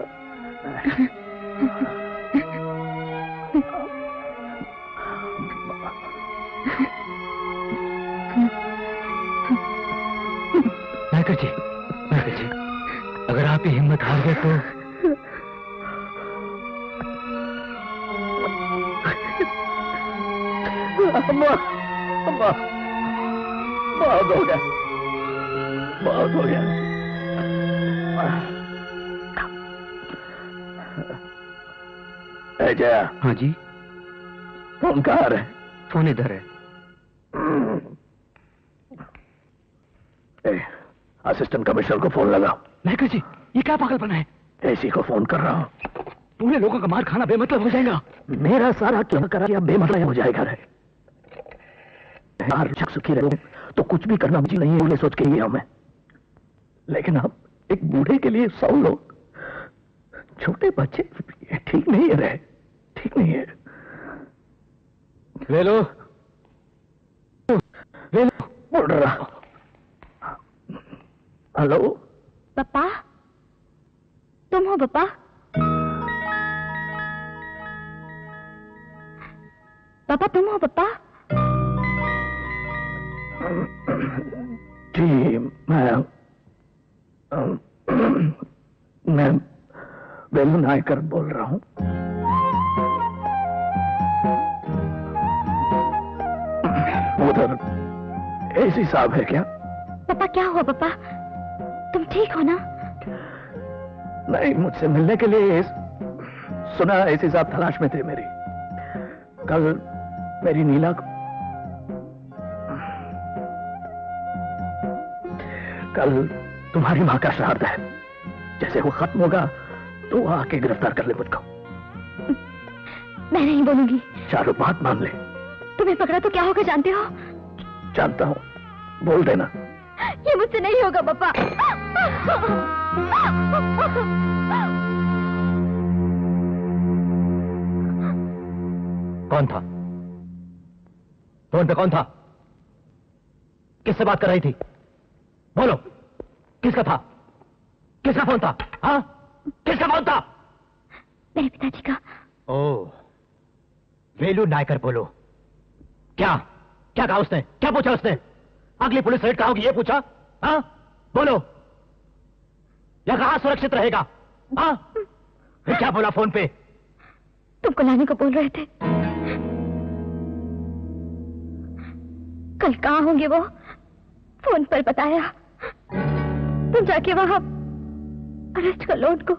नायकर जी ए जया हाँ जी। फ़ोन कहाँ है? फ़ोन इधर है? असिस्टेंट कमिश्नर को फ़ोन लगा नायकर जी ये क्या पागलपन है? ऐसी को फ़ोन कर रहा हूँ। पूरे लोगों का मार खाना बेमतलब हो जाएगा। मेरा सारा क्या करा या बेमतलब हो जाएगा रे। यार सुखी रहो। तो कुछ भी करना मुझे नहीं है उन्हें सोच के ही हमें लेकिन अब एक बूढ़े के लिए सौ लोग छोटे बच्चे ठीक नहीं है रे। ठीक नहीं है। ले लो ले लो बोल रहा। हेलो? पप्पा? तुम हो पप्पा? पापा तुम हो पप्पा? जी मैं मैं वेलू नायकर बोल रहा हूँ। उधर। एसी साहब है क्या? पापा क्या हुआ पापा? तुम ठीक हो ना? नहीं मुझसे मिलने के लिए सुना ऐसी साहब तलाश में थे मेरी। कल मेरी नीला को कल तुम्हारी माँ का श्राद्ध है। जैसे वो खत्म होगा तो आके गिरफ़्तार कर ले मुझको। मैं नहीं बोलूँगी। चारों बात मान ले। तुम्हें पकड़ा तो क्या होगा जानते हो? जानता हूँ। बोल देना। ये मुझसे नहीं होगा पापा। कौन था? फ़ोन पे कौन था? किससे बात कर रही थी? बोलो। किसका था? किसका फ़ोन था? हाँ? किसका फ़ोन था? मेरे पिताजी का। ओ। वेलू नायकर बोलो। क्या? क्या कहा उसने? क्या पूछा उसने? अगली पुलिस रेड कहा ये पूछा? हाँ? बोलो। या कहा सुरक्षित रहेगा? हाँ? क्या बोला फ़ोन पे? तुमको लाने को बोल रहे थे। कल कहाँ होंगे वो? फ़ोन पर बताया। तुम जाके वहाँ अरेस्ट कर लो उनको।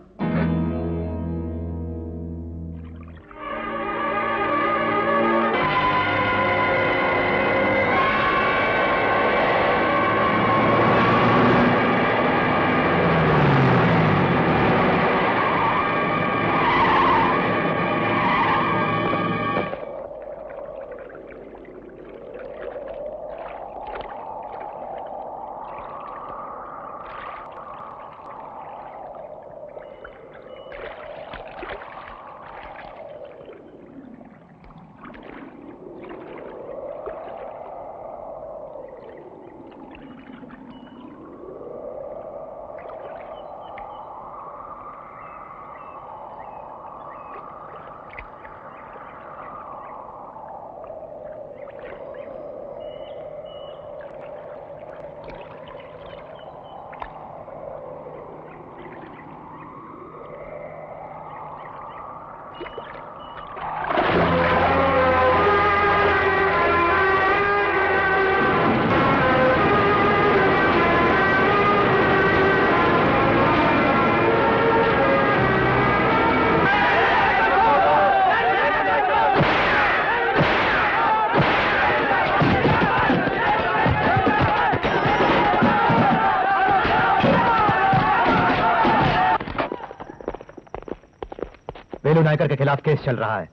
नायकर के खिलाफ केस चल रहा है।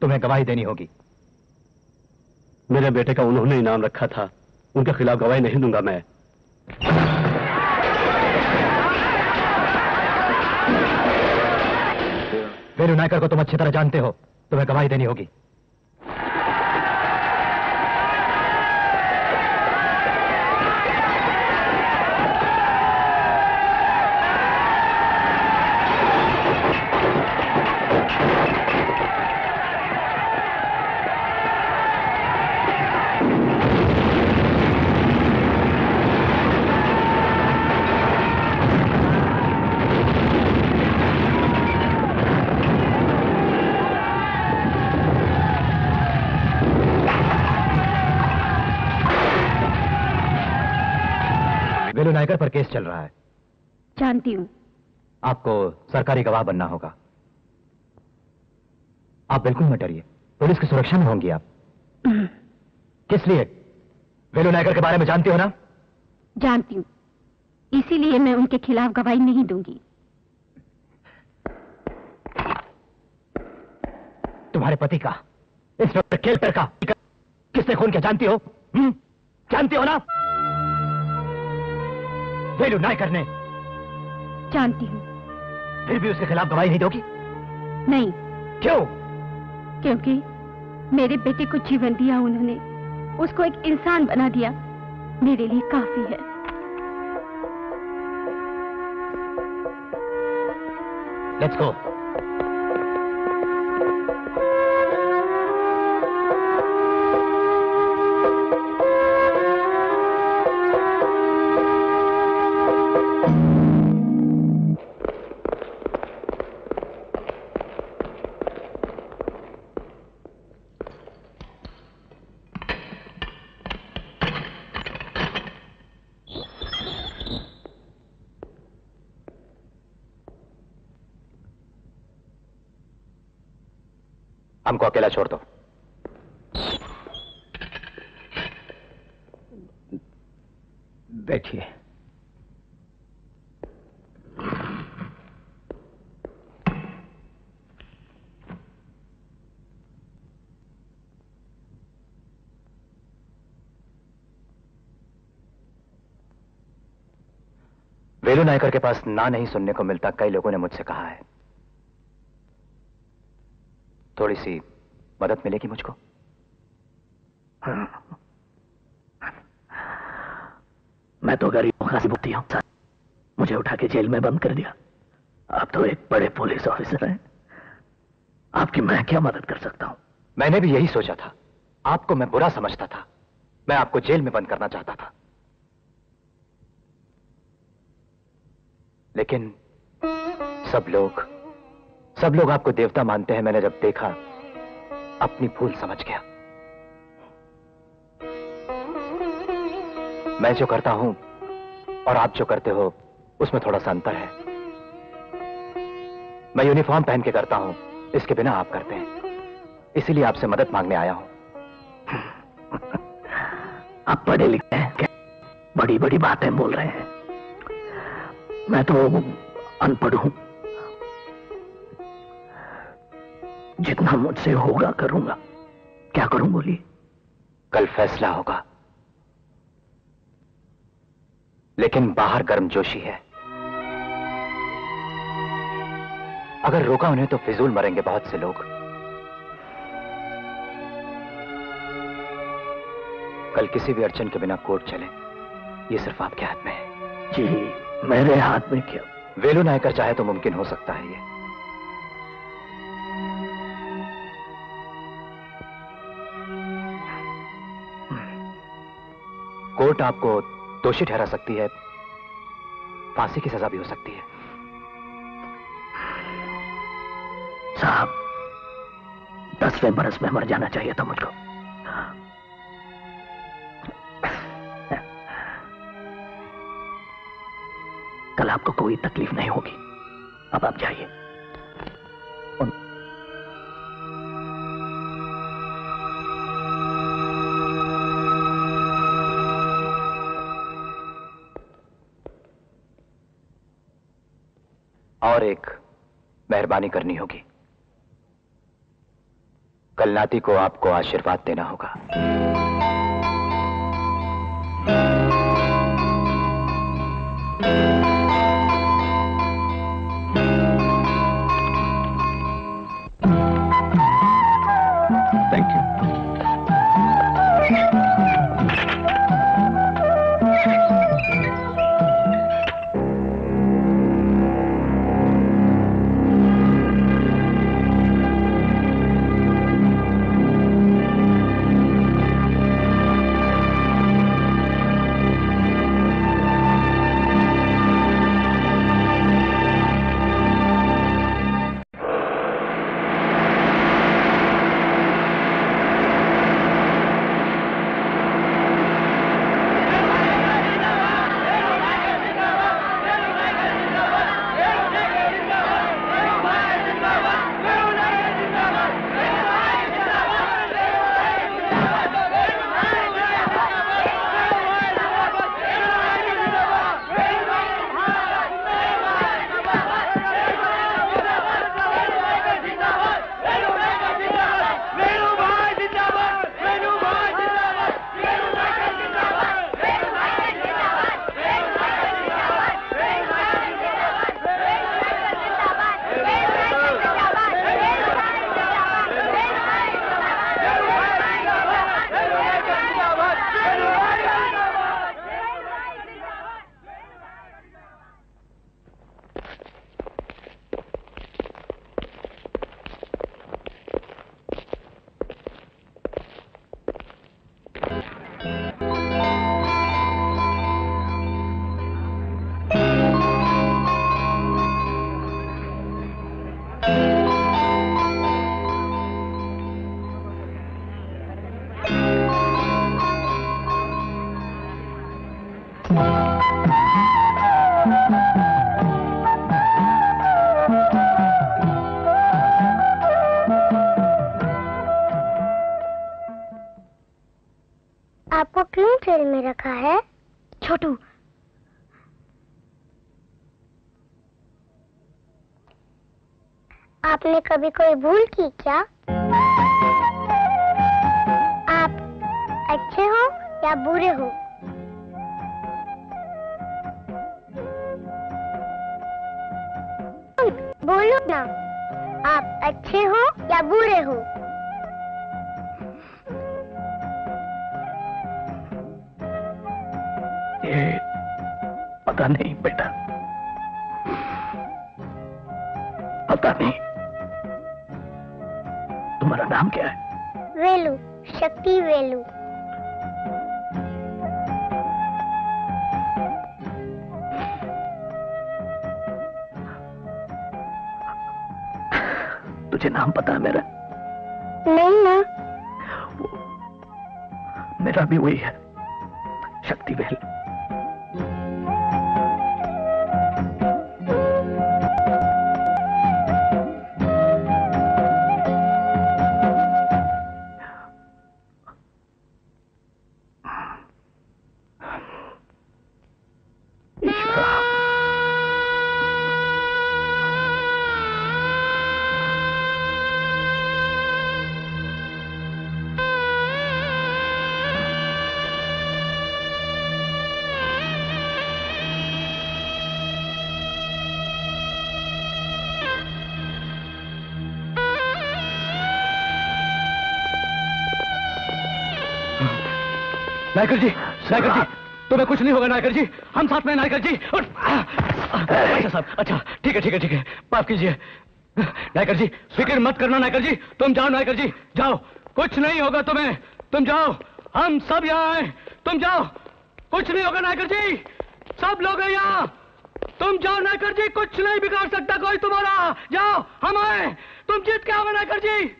तुम्हें गवाही देनी होगी। मेरे बेटे का उन्होंने इनाम रखा था। उनके खिलाफ गवाही नहीं दूँगा मैं। फिर नायकर को तुम अच्छी तरह जानते हो। तुम्हें गवाही देनी होगी। चल रहा है। जानती हूँ। आपको सरकारी गवाह बनना होगा। आप बिल्कुल मत डरिए। पुलिस की सुरक्षा में होंगी आप। किस लिए? वेलू नायकर के बारे में जानती हो ना? जानती हूँ। इसीलिए मैं उनके खिलाफ गवाही नहीं दूँगी। तुम्हारे पति का इंस्पेक्टर केलकर का किसने खून किया? जानती हो? हुँ? जानती हो ना? वेलू ना करने। जानती हूँ। फिर भी उसके खिलाफ गवाही नहीं दोगी? नहीं। क्यों? क्योंकि मेरे बेटे को जीवन दिया उन्होंने। उसको एक इंसान बना दिया मेरे लिए काफ़ी है। लेट्स गो अकेला छोड़ दो। बैठिए। वेलू नायकर के पास ना नहीं सुनने को मिलता कई लोगों ने मुझसे कहा है। थोड़ी सी मदद मिलेगी मुझको? मैं तो गरीबों का भुगती हूँ। सर मुझे उठा के जेल में बंद कर दिया। आप तो एक बड़े पुलिस ऑफिसर हैं। आपकी मैं क्या मदद कर सकता हूँ? मैंने भी यही सोचा था। आपको मैं बुरा समझता था। मैं आपको जेल में बंद करना चाहता था। लेकिन सब लोग सब लोग आपको देवता मानते हैं मैंने जब देखा अपनी भूल समझ गया। मैं जो करता हूँ और आप जो करते हो, उसमें थोड़ा सा अंतर है। मैं यूनिफॉर्म पहन के करता हूँ, इसके बिना आप करते हैं। इसीलिए आपसे मदद मांगने आया हूँ। आप पढ़े लिखे हैं? बड़ी बड़ी बातें बोल रहे हैं। मैं तो अनपढ़ हूँ। जितना मुझसे होगा करूँगा। क्या करूँ बोलिए? कल फैसला होगा। लेकिन बाहर गर्मजोशी है। अगर रोका उन्हें तो फिजूल मरेंगे बहुत से लोग। कल किसी भी अड़चन के बिना कोर्ट चले। ये सिर्फ़ आपके हाथ में है। जी मेरे हाथ में क्या? वेलू नायकर चाहे तो मुमकिन हो सकता है ये। कोर्ट आपको दोषी ठहरा सकती है। फांसी की सजा भी हो सकती है। साहब दसवें बरस में मर जाना चाहिए था मुझको। कल आपको कोई तकलीफ़ नहीं होगी। अब आप जाइए। और एक मेहरबानी करनी होगी। कल नाती को आपको आशीर्वाद देना होगा। आपने कभी कोई भूल की क्या? आप अच्छे हो या बुरे हो? बोलो ना, आप अच्छे हो या बुरे हो? मेरा नायकर जी नायकर जी, तुम्हें कुछ नहीं होगा नायकर जी। हम साथ में, नायकर जी और अच्छा साहब अच्छा ठीक है ठीक है ठीक है। माफ़ कीजिए। नायकर जी, फ़िक्र मत करना नायकर जी। तुम जाओ नायकर जी, जाओ। कुछ नहीं होगा तुम्हें। तुम जाओ। हम सब यहाँ आए तुम जाओ। कुछ नहीं होगा नायकर जी। सब लोग हैं यहाँ। तुम जाओ नायकर जी, कुछ नहीं बिगाड़ सकता कोई तुम्हारा। जाओ, हम आए। तुम जीत के आओगे नायकर जी।